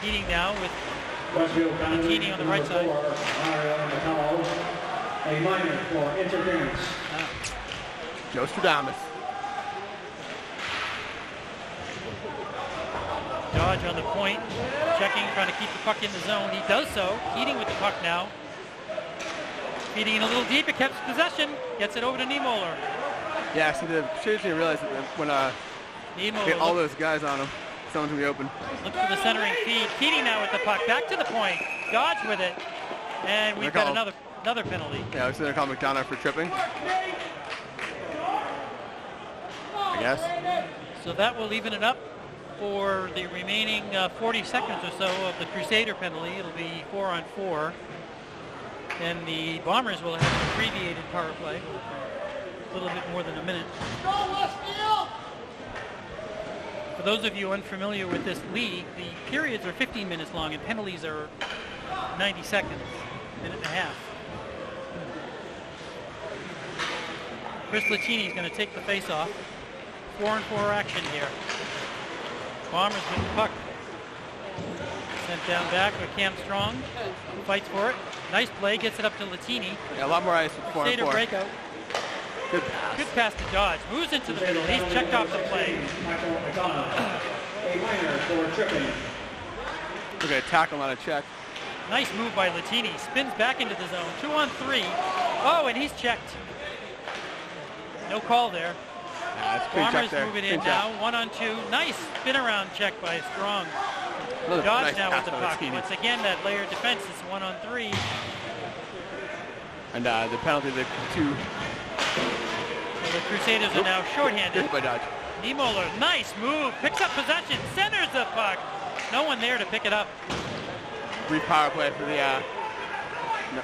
Keating now with Westfield penalty Martini on the right side. number four, a minor for interference. Nostradamus. Dodge on the point, checking, trying to keep the puck in the zone. He does so. Keating with the puck now. Feeding it a little deep. It kept possession. Gets it over to Niemoller. Yeah, so the Crusaders didn't realize that when uh, Niemoller get all those guys on him, someone's gonna be open. looks for the centering feed. Keating now with the puck. Back to the point. Dodge with it. And we've got call. another another penalty. Yeah, so they're calling McDonough for tripping. I guess. So that will even it up for the remaining uh, 40 seconds or so of the Crusader penalty. It'll be four on four. And the Bombers will have an abbreviated power play. A little bit more than a minute. For those of you unfamiliar with this league, the periods are 15 minutes long and penalties are 90 seconds, minute and a half. Chris Latini is going to take the face off. Four and four action here. Bombers with the puck. Sent down back with Cam Strong. who Fights for it. Nice play. Gets it up to Latini. Yeah, a lot more ice with four and Crusader four. breakout. Good pass. Good pass to Dodge. Moves into the middle. He's checked off the play. Michael McDonough, a minor. Okay, tackle on a check. Nice move by Latini. Spins back into the zone. Two on three. Oh, and he's checked. No call there. Yeah, that's Bombers there. Clean in check. now. One on two. Nice spin around check by Strong. Another Dodge nice now with the puck. Once again, that layered defense is one on three. And uh, the penalty, the two the Crusaders are now shorthanded. by Dodge. Niemoller, nice move. Picks up possession. Centers the puck. No one there to pick it up. Brief power play for the. Uh, no,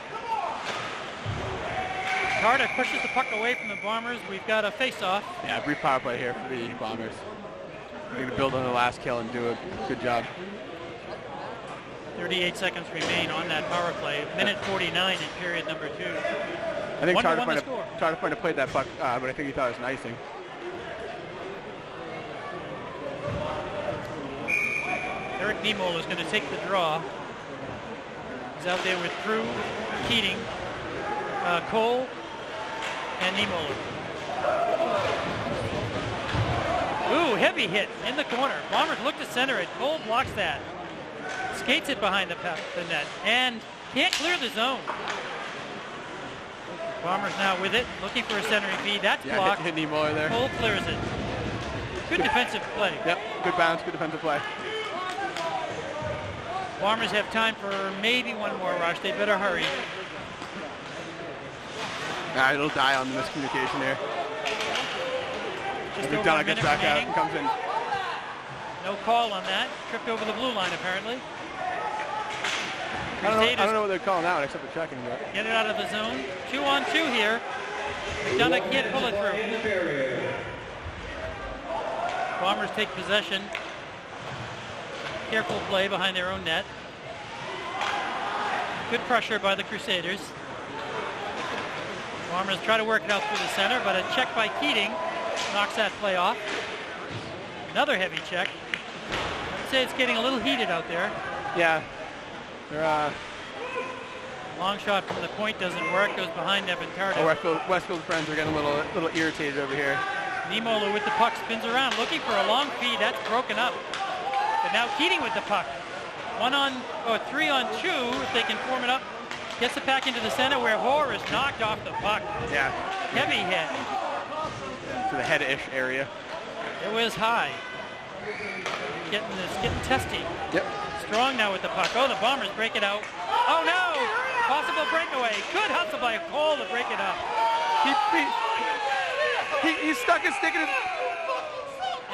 Carter pushes the puck away from the Bombers. We've got a face-off. yeah, brief power play here for the Bombers. They're going to build on the last kill and do a good job. 38 seconds remain on that power play. Minute 49 in period number two. I think to Charter one Point, to score. Charter Point played that puck, uh, but I think he thought it was an icing. Eric Niemoller is going to take the draw. He's out there with Prue, Keating, uh, Cole, and Niemoller. Ooh, heavy hit in the corner. Bombers look to center it. Cole blocks that. Skates it behind the, the net and can't clear the zone. Bombers now with it, looking for a centering feed. That's Yeah, blocked. hit, hit Niemoller there. Cole clears it. Good defensive play. Yep, good bounce, good defensive play. Bombers have time for maybe one more rush. They better hurry. Nah, it'll die on the miscommunication here. Just Donna gets back out and comes in. No call on that. Tripped over the blue line apparently. I don't, know, I don't know what they're calling out except for checking, but get it out of the zone. Two on two here. McDonough can't pull it through. Bombers take possession. Careful play behind their own net. Good pressure by the Crusaders. Bombers try to work it out through the center, but a check by Keating knocks that play off. Another heavy check. I'd say it's getting a little heated out there. yeah, they're uh, Long shot from the point doesn't work. Goes behind Evan our Carter. Westfield, Westfield friends are getting a little, little irritated over here. Niemoller with the puck spins around, looking for a long feed. That's broken up. But now Keating with the puck. One on, or three on two, if they can form it up. Gets it back into the center where Hoare is knocked off the puck. Yeah, Heavy hit. to the head-ish area. It was high. Getting this, getting testy. Yep strong now with the puck. Oh, the Bombers break it out. Oh, no! Possible breakaway. Good hustle by Cole to break it up. He, he, he, he stuck his stick in his...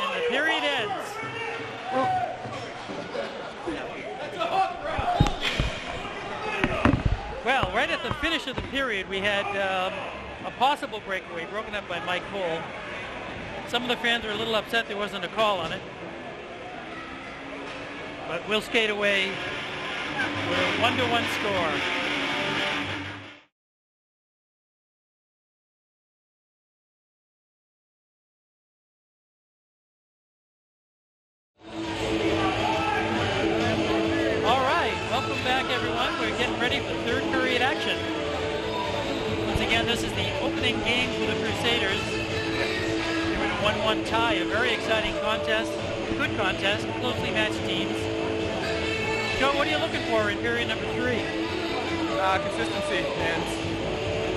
And the period ends. Well, right at the finish of the period, we had um, a possible breakaway broken up by Mike Cole. Some of the fans were a little upset there wasn't a call on it. But we'll skate away with a one-to-one score. Consistency and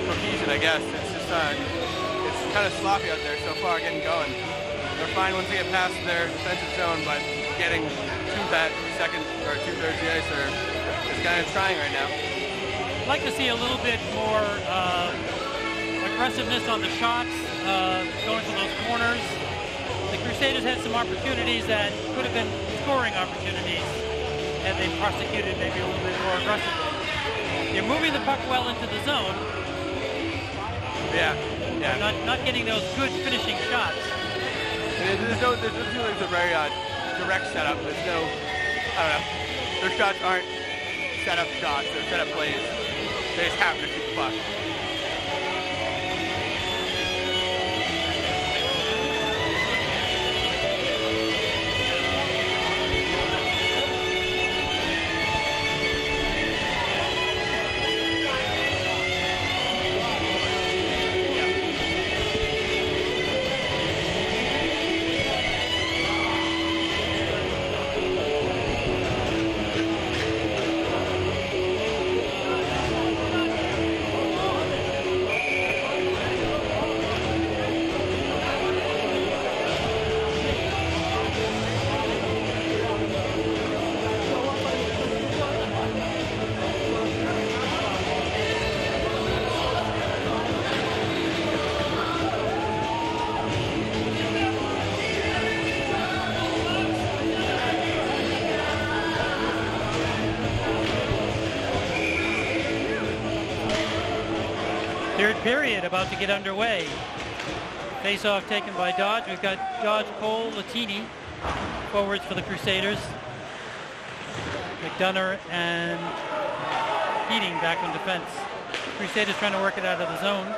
cohesion, I guess. It's just uh, it's kind of sloppy out there so far getting going. They're fine once they get past their defensive zone, but getting to that second or two thirds of the ice are is kind of trying right now. I'd like to see a little bit more uh, aggressiveness on the shots, uh, going to those corners. The Crusaders had some opportunities that could have been scoring opportunities had they prosecuted maybe a little bit more aggressively. They're moving the puck well into the zone, Yeah, yeah. not, not getting those good finishing shots. There's no, there's, there's, there's a very uh, direct setup. There's no, I don't know. Their shots aren't set up shots. They're set up plays. They just happen to shoot the puck. About to get underway. Face-off taken by Dodge. We've got Dodge, Cole, Latini, forwards for the Crusaders. McDonough and Keating back on defense. Crusaders trying to work it out of the zone.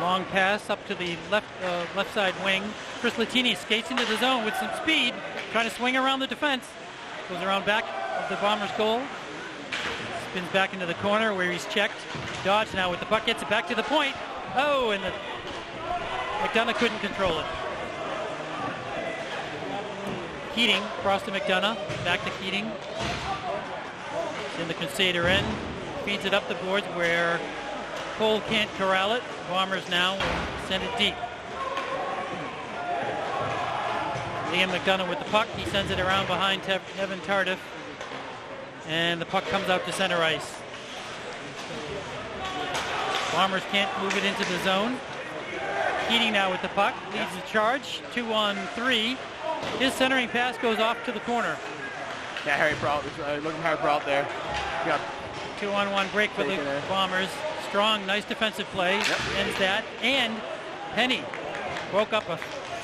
Long pass up to the left uh, left side wing. Chris Latini skates into the zone with some speed, trying to swing around the defense. Goes around back of the Bombers' goal. Spins back into the corner where he's checked. Dodge now with the puck, gets it back to the point. Oh, and the McDonough couldn't control it. Keating across to McDonough, back to Keating. It's in the Crusader end, feeds it up the boards where Cole can't corral it. Bombers now send it deep. Liam McDonough with the puck. He sends it around behind Tev- Evan Tardif. And the puck comes out to center ice. Bombers can't move it into the zone. Keating now with the puck. Leads the charge. Two on three. His centering pass goes off to the corner. Yeah, Harry Prout. Uh, looking Harry Prout there. Got Two on one break for the there. Bombers. Strong, nice defensive play. Yep. Ends that. And Penny broke up a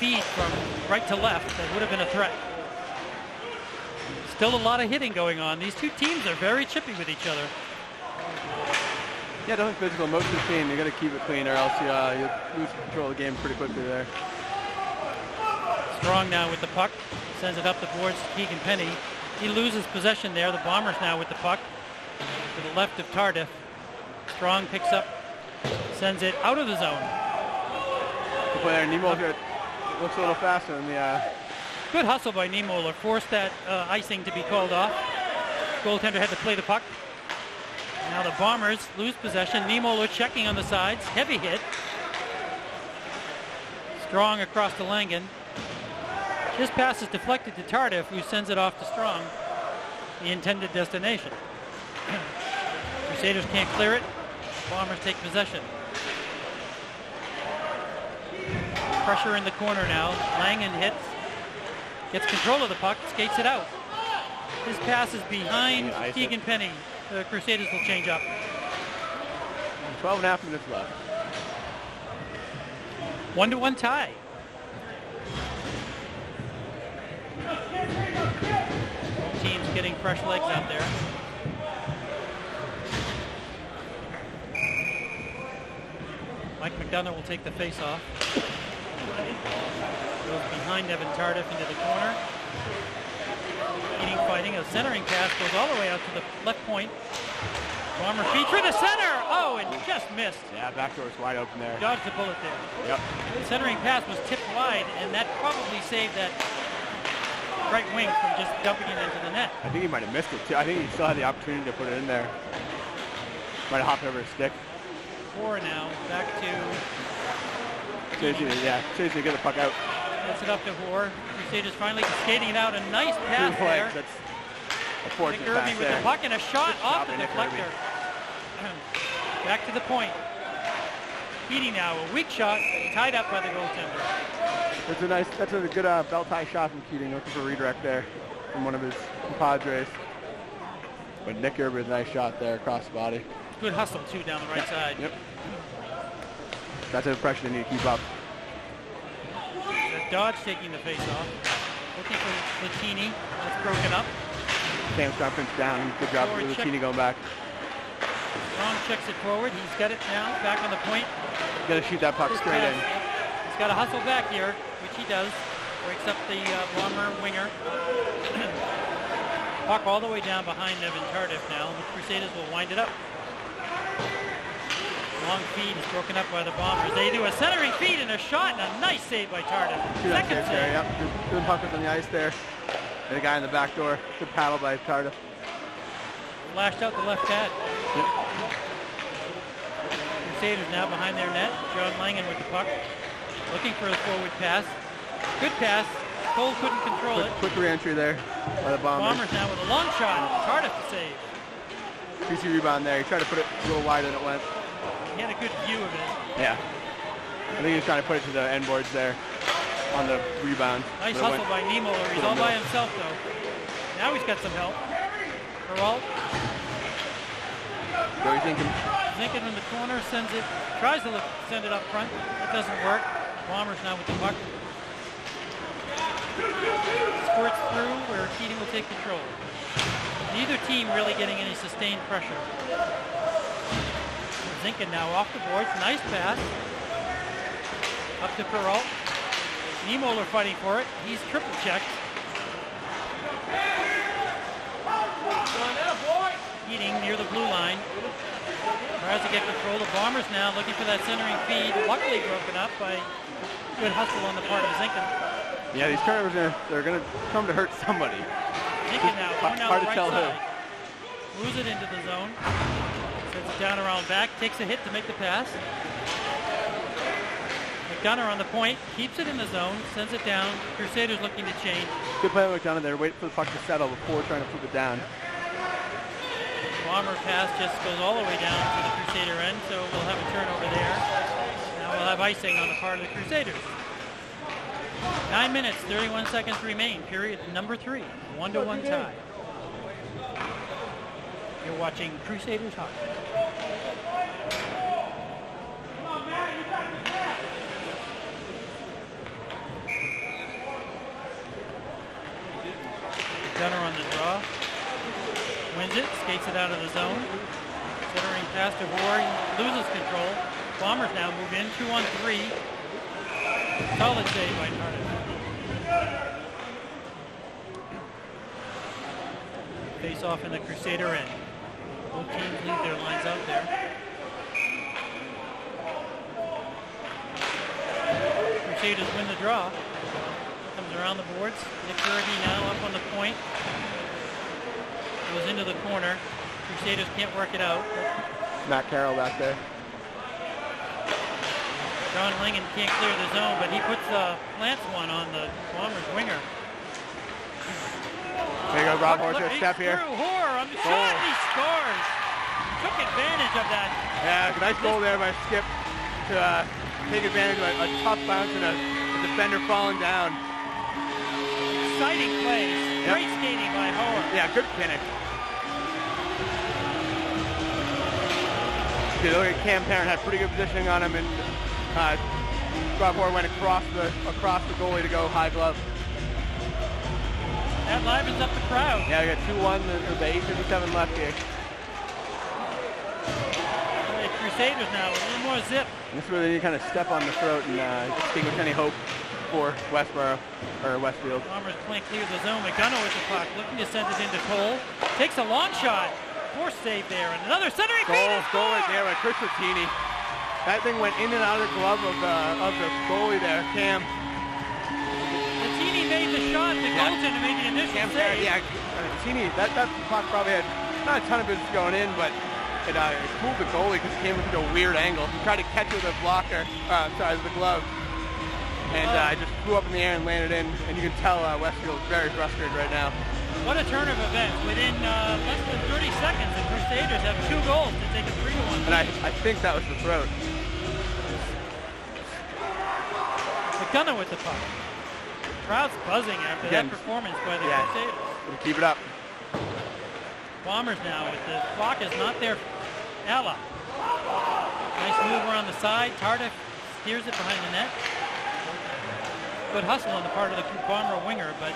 from right to left that would have been a threat. Still a lot of hitting going on. These two teams are very chippy with each other. yeah, definitely physical. Most of the team, you got to keep it clean, or else you uh, you lose control of the game pretty quickly there. Strong now with the puck. Sends it up the boards to Keegan Penny. He loses possession there. The Bombers now with the puck to the left of Tardif. Strong picks up, sends it out of the zone. Good play there. Nemo here looks a little faster than the. Uh, Good hustle by Niemoller. Forced that uh, icing to be called off. Goaltender had to play the puck. Now the Bombers lose possession. Niemoller checking on the sides. Heavy hit. Strong across to Langen. This pass is deflected to Tardif, who sends it off to Strong, the intended destination. <clears throat> Crusaders can't clear it. Bombers take possession. Pressure in the corner now. Langen hits. Gets control of the puck. Skates it out. His pass is behind Yeah, ice it. Keegan Penny. The Crusaders will change up. 12 and a half minutes left. One to one tie. Teams getting fresh legs out there. Mike McDonough will take the face off. Goes behind Evan Tardif into the corner. Eating fighting. A centering pass goes all the way out to the left point. Bomber feed through the center. Oh, and just missed. Yeah, back door's wide open there. Dodged the bullet there. Yep. The centering pass was tipped wide, and that probably saved that right wing from just dumping it into the net. I think he might have missed it too. I think he still had the opportunity to put it in there. Might have hopped over his stick. Four now, back to, Seriously, yeah, seriously, get the puck out. gets it up to Hoare. Crusaders finally skating it out. A nice pass Two there. That's a Nick Irby with there. the puck and a shot Good off the deflector. <clears throat> back to the point. Keating now, a weak shot, tied up by the goaltender. That's a nice, that's a good uh, belt tie shot from Keating. Looking for a redirect there from one of his compadres. But Nick Irby a nice shot there across the body. Good hustle, too, down the right side. Yep. That's an pressure they need to keep up. Dodge taking the face off. Looking for Latini. That's broken up. Confidence down. Good job check. Latini going back. Long checks it forward. He's got it now. Back on the point. Got to shoot that puck straight in. He's got to hustle back here, which he does. Breaks up the uh, bomber winger. <clears throat> Puck all the way down behind Evan Tardif now. The Crusaders will wind it up. Long feed is broken up by the Bombers. They do a centering feed and a shot and a nice save by Tardif. Second save there, yep. Good, good puck on the ice there. And a guy in the back door. Good paddle by Tardif. Lashed out the left pad. Crusaders now behind their net. John Langen with the puck. Looking for a forward pass. Good pass. Cole couldn't control it. Quick, quick re-entry there by the Bombers. Bombers now with a long shot. Tardif to save. PC rebound there. He tried to put it a little wider than it went. He had a good view of it. Yeah. I think he was trying to put it to the end boards there on the rebound. Nice hustle went- by Niemoller. He's all by himself though. Now he's got some help. Peralt, What are you thinking? Zinkin in the corner, sends it, tries to look, send it up front. It doesn't work. Bombers now with the puck. Squirts through where Keating will take control. Neither team really getting any sustained pressure. Zinkin now off the boards. Nice pass. Up to Peralt. Niemoller fighting for it. He's triple checked. Keating near the blue line. Tries to get control. The Bombers now looking for that centering feed. Luckily broken up by good hustle on the part of Zinkin. Yeah, these turnovers are they're gonna come to hurt somebody. Zinkin now Hard- going hard the to right tell who. Moves it into the zone. Sends it down around back. Takes a hit to make the pass. McDonough on the point. Keeps it in the zone. Sends it down. Crusaders looking to change. Good play by McDonough there. Wait for the puck to settle before trying to flip it down. Bomber pass just goes all the way down to the Crusader end, so we'll have a turnover there. Now we'll have icing on the part of the Crusaders. Nine minutes, 31 seconds remain. Period number three. One to one tie. You're watching Crusaders hockey. Gunner on the draw. Wins it, skates it out of the zone. Centering pass to Rory, loses control. Bombers now move in, two on three. Solid save by Tardif. Face off in the Crusader end. Both teams leave their lines out there. Crusaders win the draw. Around the boards. Nick Irby now up on the point. Goes into the corner. Crusaders can't work it out. Matt Carroll back there. John Langen can't clear the zone, but he puts the Lance one on the Bombers winger. There you go, Rob Horcher. Step here. Hoare on the Goal. and he scores. Took advantage of that. Yeah, nice goal there by Skip. to uh, take advantage of a, a tough bounce and a, a defender falling down. Exciting plays. Yep. Great skating by Howard. Yeah, good finish. You look at Cam Parent had pretty good positioning on him, and uh, Moore went across the across the goalie to go high glove. That livens up the crowd. Yeah, we got 2-1. There's the 8:57 left here. Crusaders now, a little more zip. This is where they kind of step on the throat and uh, extinguish any hope for Westboro or Westfield. Bombers playing clear the zone. McDonough with the puck, looking to send it into Cole. Takes a long shot. Force save there, and another centering. Goal, goal right there by Chris Latini. That thing went in and out of the glove of the of the goalie there, Cam. Latini made the shot. The Yeah. goaltender made the initial Cam save. Yeah, Latini. That that puck probably had not a ton of business going in, but it, uh, fooled the goalie because it came into a weird angle. He tried to catch it with a blocker, uh, sorry, with the glove, and uh, just flew up in the air and landed in. And you can tell uh, Westfield is very frustrated right now. What a turn of events. Within uh, less than 30 seconds, the Crusaders have two goals to take a 3-1 And I, I think that was the throat. McDonough with the puck. The Crowd's buzzing after Again. that performance by the Yeah. Crusaders. Keep it up. Bombers now with the clock is not their ally. Nice move around the side. Tardif steers it behind the net. Good hustle on the part of the Bomber winger, but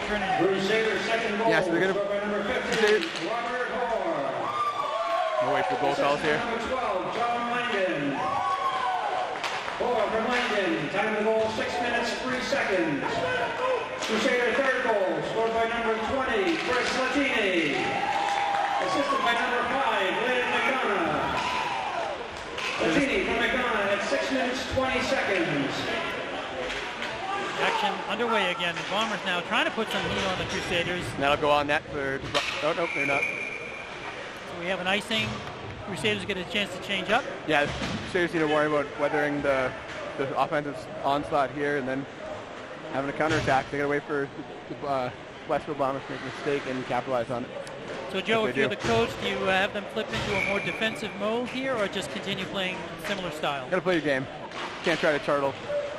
returning Crusaders second goal. Yes, they're gonna- scored by number 15, Crusaders- Robert Hoare. No wait for goal calls here. Number 12, John Langdon. For Langdon. Time of the goal, 6 minutes, 3 seconds. Crusader third goal, scored by number 20, Chris Latini. Assisted by number 5, Landon McDonough. Latini from McDonough at 6 minutes, 20 seconds. Action underway again. The Bombers now trying to put some heat on the Crusaders. That'll go on that for. Oh no, they're not. So we have an icing. Crusaders get a chance to change up. Yeah, Crusaders need to worry about weathering the the offensive onslaught here and then having a counterattack. They gotta wait for the uh, Westfield Bombers to make a mistake and capitalize on it. So Joe, Yes, if you're do. the coach, do you uh, have them flip into a more defensive mode here, or just continue playing similar style? Gotta play your game. Can't try to turtle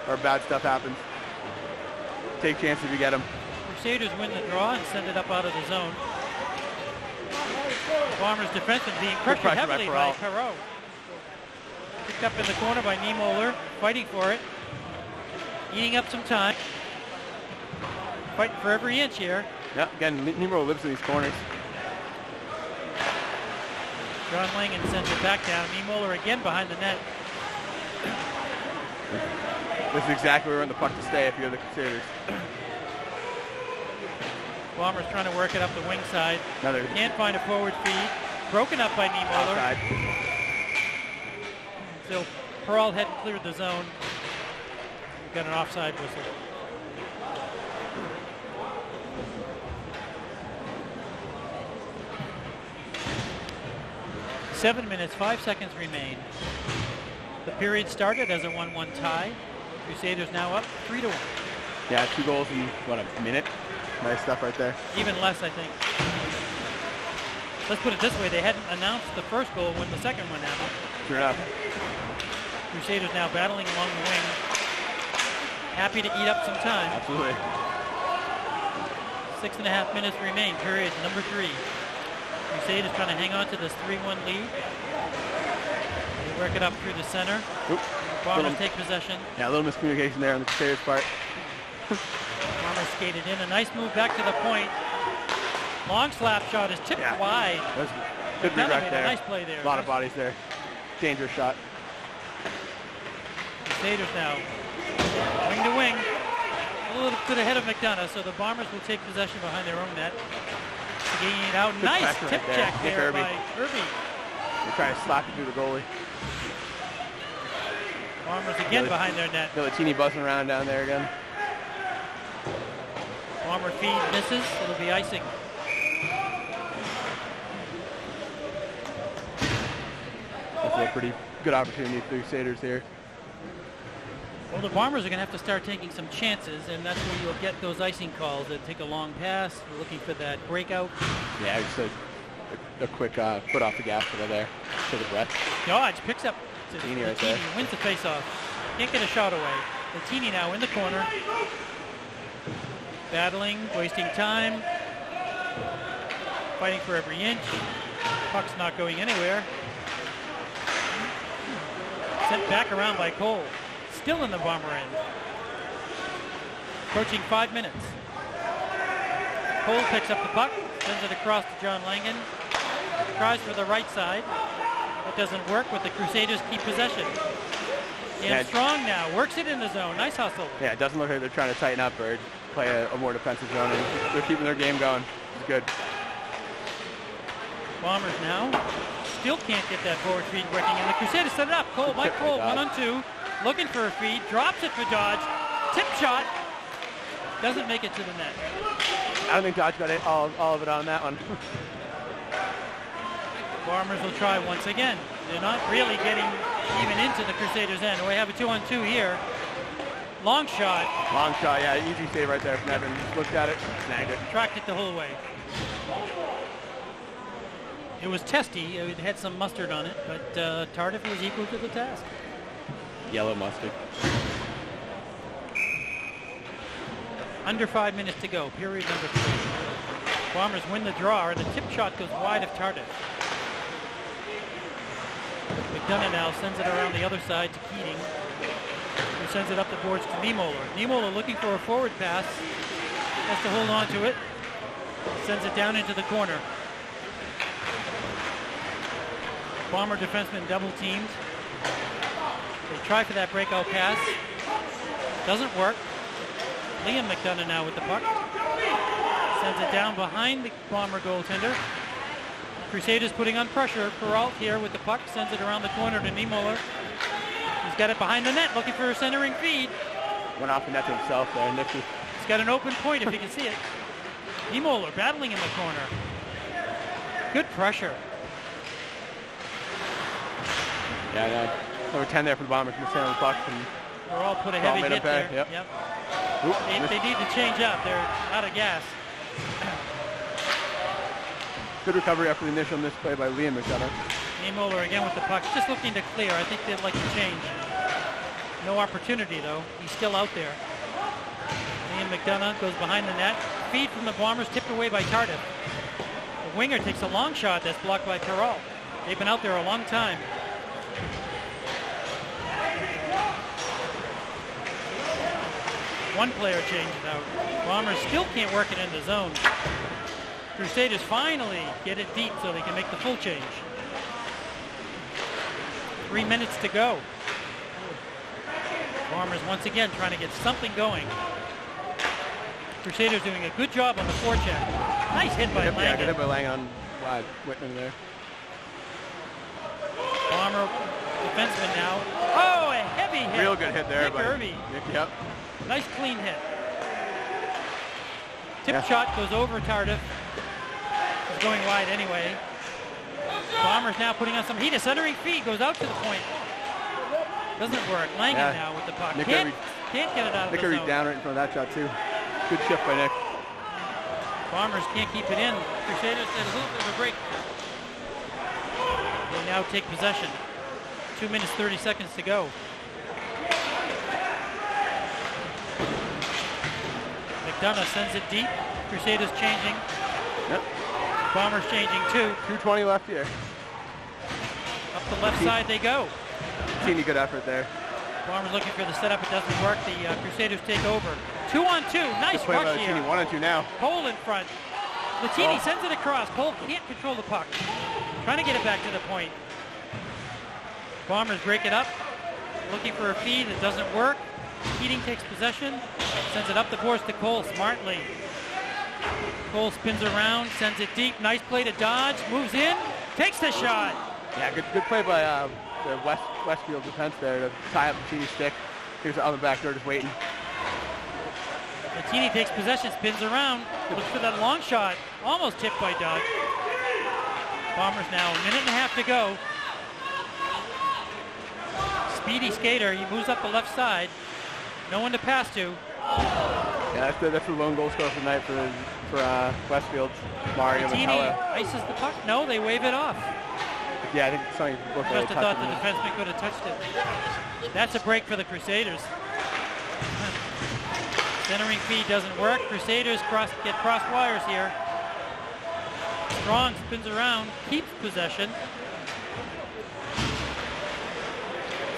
or bad stuff happens. Take chances if you get them. Crusaders win the draw and send it up out of the zone. Bombers defenseman being pressured pressure by heavily by Perot. Perot. Picked up in the corner by Niemoller, fighting for it. Eating up some time. Fighting for every inch here. Yeah, again, Nemo lives in these corners. John Langen sends it back down. Niemoller again behind the net. This is exactly where we want the puck to stay if you're the Crusaders. Bombers trying to work it up the wing side. Another Can't find a forward feed. Broken up by Niemoller. outside. So Pearl hadn't cleared the zone. We've got an offside whistle. Seven minutes, five seconds remain. The period started as a 1-1 tie. Crusaders now up three to one. Yeah, two goals in what a minute. Nice stuff right there. Even less, I think. Let's put it this way: they hadn't announced the first goal when the second one happened. Sure enough. Crusaders now battling along the wing. Happy to eat up some time. Absolutely. Six and a half minutes remain, period number three. Crusaders trying to hang on to this 3-1 lead. They work it up through the center. Oop. Bombers Little- take possession. Yeah, a little miscommunication there on the Crusaders' part. Bombers skated in. A nice move back to the point. Long slap shot is tipped Yeah. wide. That's good redirect made a there. nice play there. A lot of bodies there. Dangerous shot. Crusaders now wing to wing. A little bit ahead of McDonough, so the Bombers will take possession behind their own net. Getting it out. Good nice tip right there. check there Irby. by Irby. They try to slap it through the goalie. Bombers again Really? behind their net. Villatini buzzing around down there again. Bomber feed misses. It'll be icing. That's a pretty good opportunity for the Crusaders here. Well, the Bombers are going to have to start taking some chances, and that's where you'll get those icing calls that take a long pass, looking for that breakout. Yeah, just a, a, a quick uh, foot off the gas over there. Take a breath. Dodge picks up to Latini right there. wins the faceoff. Can't get a shot away. Latini now in the corner. Battling, wasting time. Fighting for every inch. Puck's not going anywhere. Sent back around by Cole. Still in the bomber end. Approaching five minutes. Cole picks up the puck, sends it across to John Langen. Tries for the right side. That doesn't work, but the Crusaders keep possession. Dan Yeah. Strong now works it in the zone. Nice hustle. Yeah, it doesn't look like they're trying to tighten up or play a, a more defensive zone. And they're keeping their game going. It's good. Bombers now still can't get that forward feed working, and the Crusaders set it up. Cole, Mike Cole, one on two, looking for a feed, drops it for Dodge, tip shot, doesn't make it to the net. I don't think Dodge got it, all, all of it on that one. <laughs> Bombers will try once again. They're not really getting even into the Crusaders' end. We have a two on two here. Long shot, Long shot, yeah, easy save right there from Nevin. Looked at it, snagged it. tracked it the whole way. It was testy. It had some mustard on it, but uh, Tardif was equal to the task. Yellow mustard. Under five minutes to go, period number three. Bombers win the draw, and the tip shot goes wide of Tardif. McDonough now sends it around the other side to Keating, who sends it up the boards to Niemoller. Niemoller looking for a forward pass, has to hold on to it, sends it down into the corner. Bomber defenseman double teamed. They try for that breakout pass. Doesn't work. Liam McDonough now with the puck. Sends it down behind the Bomber goaltender. Crusaders putting on pressure. Peralt here with the puck. Sends it around the corner to Niemoller. He's got it behind the net looking for a centering feed. Went off the net to himself there. Nifty. He's got an open point if you can see it. Niemoller battling in the corner. Good pressure. Yeah, I know. Number 10 there for the Bombers center of the puck. And, We're all put a heavy hit there, there. yep. oop, They, they need to change up. They're out of gas. Good recovery after the initial misplay by Liam McDonough. Niemoller again with the puck, just looking to clear. I think they'd like to change. No opportunity though. He's still out there. Liam McDonough goes behind the net. Feed from the Bombers tipped away by Tardif. The winger takes a long shot that's blocked by Peralt. They've been out there a long time. One player changes out. Bombers still can't work it in the zone. Crusaders finally get it deep so they can make the full change. Three minutes to go. Bombers once again trying to get something going. Crusaders doing a good job on the forecheck. Nice hit by Yep, yeah, good hit by Lang on Whitman there. Bomber defenseman now. Oh, a heavy hit. Real good hit there Nick by Irby. Nick, yep. Nice clean hit. Tip Yeah. shot goes over Tardif. Going wide anyway. Bombers now putting on some heat. A centering feed goes out to the point. Doesn't work. Langen Yeah. now with the puck. Nick can't, can't get it out of the zone. down right in front of that shot too. Good shift by Nick. Bombers can't keep it in. Crusaders had a little bit of a break. They now take possession. Two minutes, 30 seconds to go. McDonough sends it deep. Crusaders changing. Yep. Bombers changing too. 220 left here. Up the left side they go. Teeny good effort there. Bombers looking for the setup. It doesn't work. The uh, Crusaders take over. Two on two. Nice rush here. One and two now. Cole in front. Latini Oh. sends it across. Cole can't control the puck. Trying to get it back to the point. Bombers break it up. Looking for a feed. It doesn't work. Keating takes possession. Sends it up the boards to Cole smartly. Cole spins around. Sends it deep. Nice play to Dodge. Moves in. Takes the shot. Yeah, good good play by uh, the West Westfield defense there to tie up the Teeny stick. Here's the back door just waiting. Latini takes possession. Spins around. Looks for that long shot. Almost tipped by Dodge. Bombers now. A minute and a half to go. Speedy skater. He moves up the left side. No one to pass to. Yeah, that's the, that's the lone goal scorer for the night for for uh, Westfield. Mario Matella. ices the puck. No, they wave it off. Yeah, I think both Must have thought the defenseman could have touched it. That's a break for the Crusaders. <laughs> Centering feed doesn't work. Crusaders cross, get cross wires here. Strong spins around, keeps possession.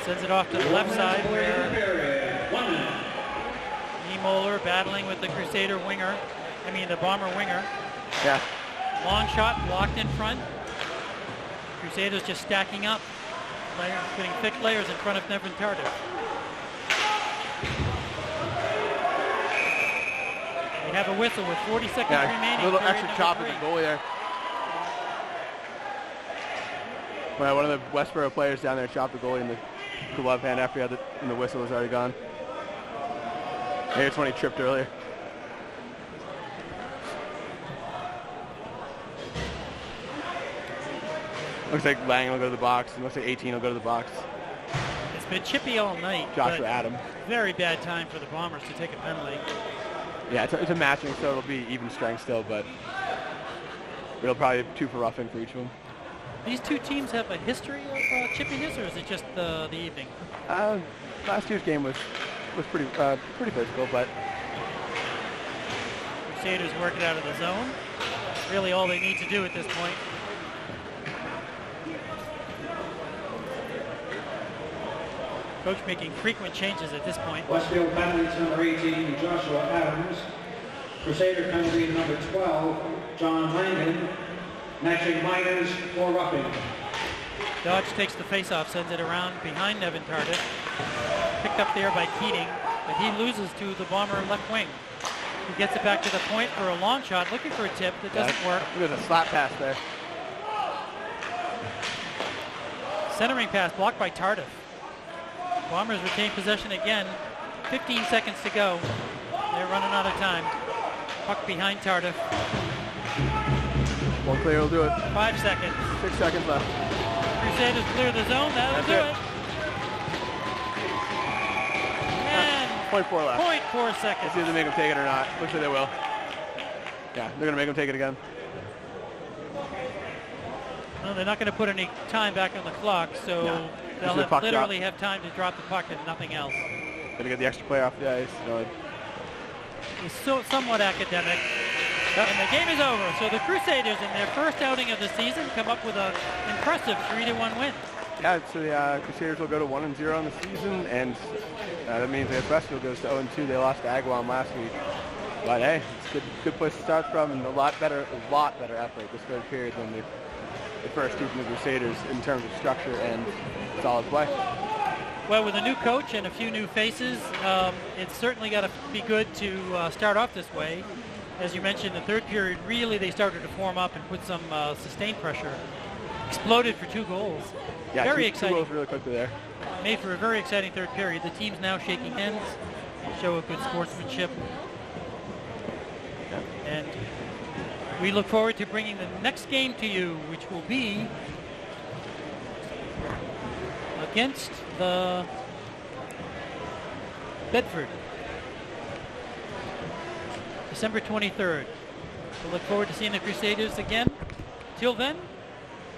Sends it off to the left side where Period. One minute. Niemoller battling with the Crusader winger. I mean the Bomber winger. Yeah. Long shot blocked in front. Crusaders just stacking up. Putting thick layers in front of Nevin Tardif. We have a whistle with 40 seconds Yeah, remaining. a little extra chop at the goalie there. Well, one of the Westboro players down there chopped the goalie in the glove hand after he had the, and the whistle was already gone. Maybe it's when he tripped earlier. Looks like Lang will go to the box, and looks like 18 will go to the box. It's been chippy all night. Joshua Adam. Very bad time for the Bombers to take a penalty. Yeah, it's a, it's a matching, so it'll be even strength still, but it'll probably be two for roughing for each of them. These two teams have a history of uh, chippiness, or is it just the, the evening? Uh, last year's game was was pretty uh, pretty physical, but Crusaders work it out of the zone. Really all they need to do at this point. Coach making frequent changes at this point. Westfield penalties number 18, Joshua Adams. Crusader penalty number 12, John Langen. Matching minors for roughing. Dodge takes the faceoff, sends it around behind Nevin Tardif. Picked up there by Keating, but he loses to the bomber left wing. He gets it back to the point for a long shot, looking for a tip that doesn't work. There's a slap pass there. Centering pass blocked by Tardif. Bombers retain possession again. 15 seconds to go. They're running out of time. Puck behind Tardif. One clear will do it. Five seconds. Six seconds left. Crusaders clear the zone. That'll That's do it. it. Point four left. point four Let's see if they make them take it or not. Looks like they will. Yeah, they're gonna make them take it again. No, they're not going to put any time back on the clock, so No. They'll the have, literally drop. have time to drop the puck and nothing else. Gonna get the extra play off the ice. It's so somewhat academic. And the game is over. So the Crusaders, in their first outing of the season, come up with an impressive 3-1 win. Yeah, so the uh, Crusaders will go to one and zero on the season, and uh, that means that Westfield goes to 0 and two. They lost to Agawam last week, but hey, it's a good, good place to start from, and a lot better, a lot better effort this third period than the, the first two from the Crusaders in terms of structure and solid play. Well, with a new coach and a few new faces, um, it's certainly got to be good to uh, start off this way. As you mentioned, the third period, really they started to form up and put some uh, sustained pressure. Exploded for two goals. Yeah, very two, exciting. Two goals really quickly there. Made for a very exciting third period. The team's now shaking hands, show a good sportsmanship. And we look forward to bringing the next game to you, which will be against the Bedford. December 23rd. We look forward to seeing the Crusaders again. Till then,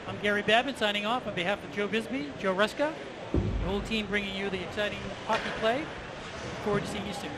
I'm Gary Babin signing off on behalf of Joe Bisbee, Joe Ruska, the whole team bringing you the exciting hockey play. Look forward to seeing you soon.